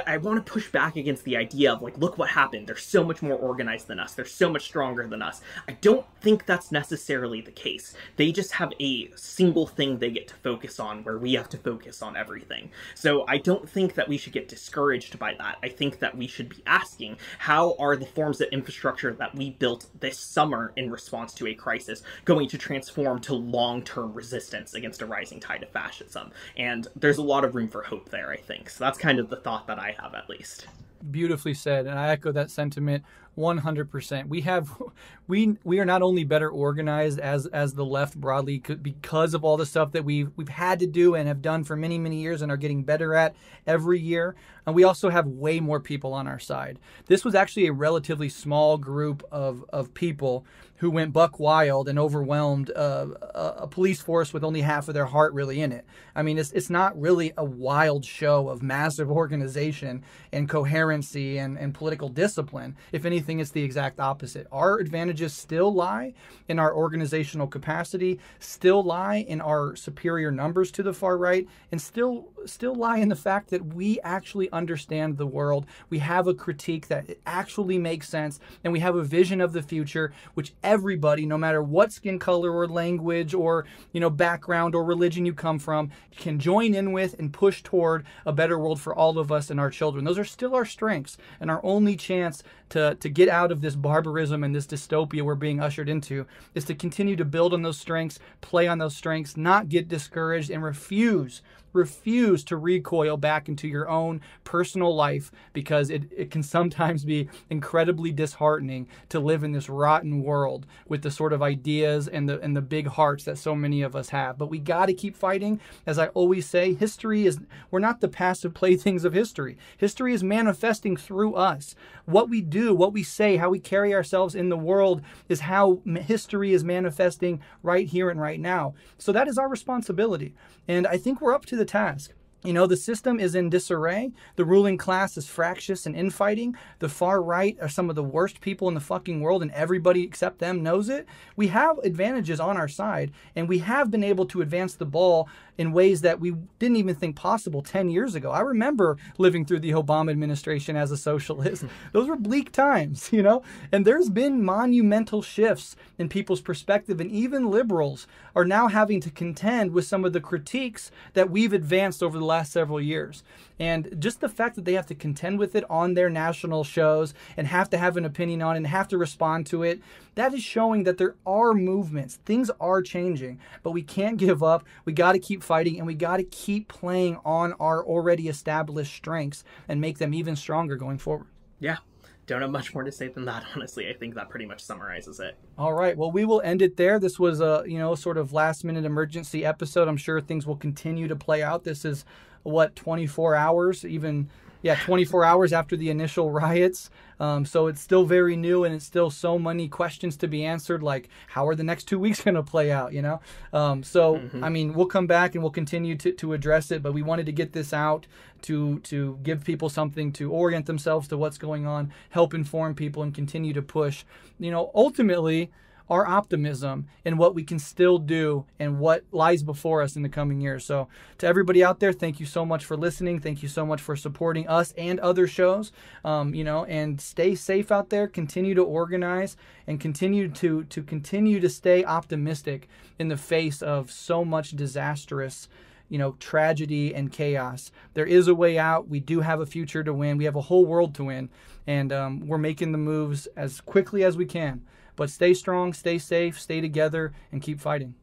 I want to push back against the idea of like, look what happened. They're so much more organized than us. They're so much stronger than us. I don't think that's necessarily the case. They just have a single thing they get to focus on where we have to focus on everything. So I don't think that we should get discouraged by that. I think that we should be asking how are the forms of infrastructure that we built this summer in response to a crisis going to transform to long-term resistance against a rising tide of fascism. And there's a lot of room for hope there, I think. So that's kind of the thought that I have at least. Beautifully said, and I echo that sentiment 100%. We have we we are not only better organized as as the left broadly because of all the stuff that we've we've had to do and have done for many many years and are getting better at every year. And we also have way more people on our side. This was actually a relatively small group of of people who went buck wild and overwhelmed uh, a, a police force with only half of their heart really in it. I mean, it's it's not really a wild show of massive organization and coherency and, and political discipline. If anything anything, it's the exact opposite. Our advantages still lie in our organizational capacity, still lie in our superior numbers to the far right, and still still lie in the fact that we actually understand the world. We have a critique that actually makes sense, and we have a vision of the future, which everybody, no matter what skin color or language or you know background or religion you come from, can join in with and push toward a better world for all of us and our children. Those are still our strengths and our only chance to, to get out of this barbarism and this dystopia we're being ushered into is to continue to build on those strengths, play on those strengths, not get discouraged, and refuse refuse to recoil back into your own personal life because it, it can sometimes be incredibly disheartening to live in this rotten world with the sort of ideas and the and the big hearts that so many of us have. But we got to keep fighting. As I always say, history is we're not the passive playthings of history. History is manifesting through us. What we do, what we say, how we carry ourselves in the world is how history is manifesting right here and right now. So that is our responsibility. And I think we're up to the task. You know, the system is in disarray. The ruling class is fractious and infighting. The far right are some of the worst people in the fucking world, and everybody except them knows it. We have advantages on our side, and we have been able to advance the ball in ways that we didn't even think possible 10 years ago. I remember living through the Obama administration as a socialist. Those were bleak times, you know? And there's been monumental shifts in people's perspective, and even liberals are now having to contend with some of the critiques that we've advanced over the last several years. And just the fact that they have to contend with it on their national shows and have to have an opinion on it and have to respond to it, that is showing that there are movements. Things are changing, but we can't give up. We got to keep fighting and we got to keep playing on our already established strengths and make them even stronger going forward. Yeah, don't have much more to say than that honestly. I think that pretty much summarizes it. All right. Well we will end it there. This was a you know sort of last minute emergency episode. I'm sure things will continue to play out. This is what 24 hours even yeah 24 hours after the initial riots. Um, so it's still very new and it's still so many questions to be answered like how are the next two weeks going to play out you know? Um, so mm-hmm. i mean we'll come back and we'll continue to, to address it but we wanted to get this out to to give people something to orient themselves to what's going on help inform people and continue to push. You know ultimately our optimism in what we can still do and what lies before us in the coming years. So, to everybody out there, thank you so much for listening. Thank you so much for supporting us and other shows. Um, you know, and stay safe out there. Continue to organize and continue to to continue to stay optimistic in the face of so much disastrous you know, tragedy and chaos. There is a way out. We do have a future to win. We have a whole world to win. And um, we're making the moves as quickly as we can. But stay strong, stay safe, stay together, and keep fighting.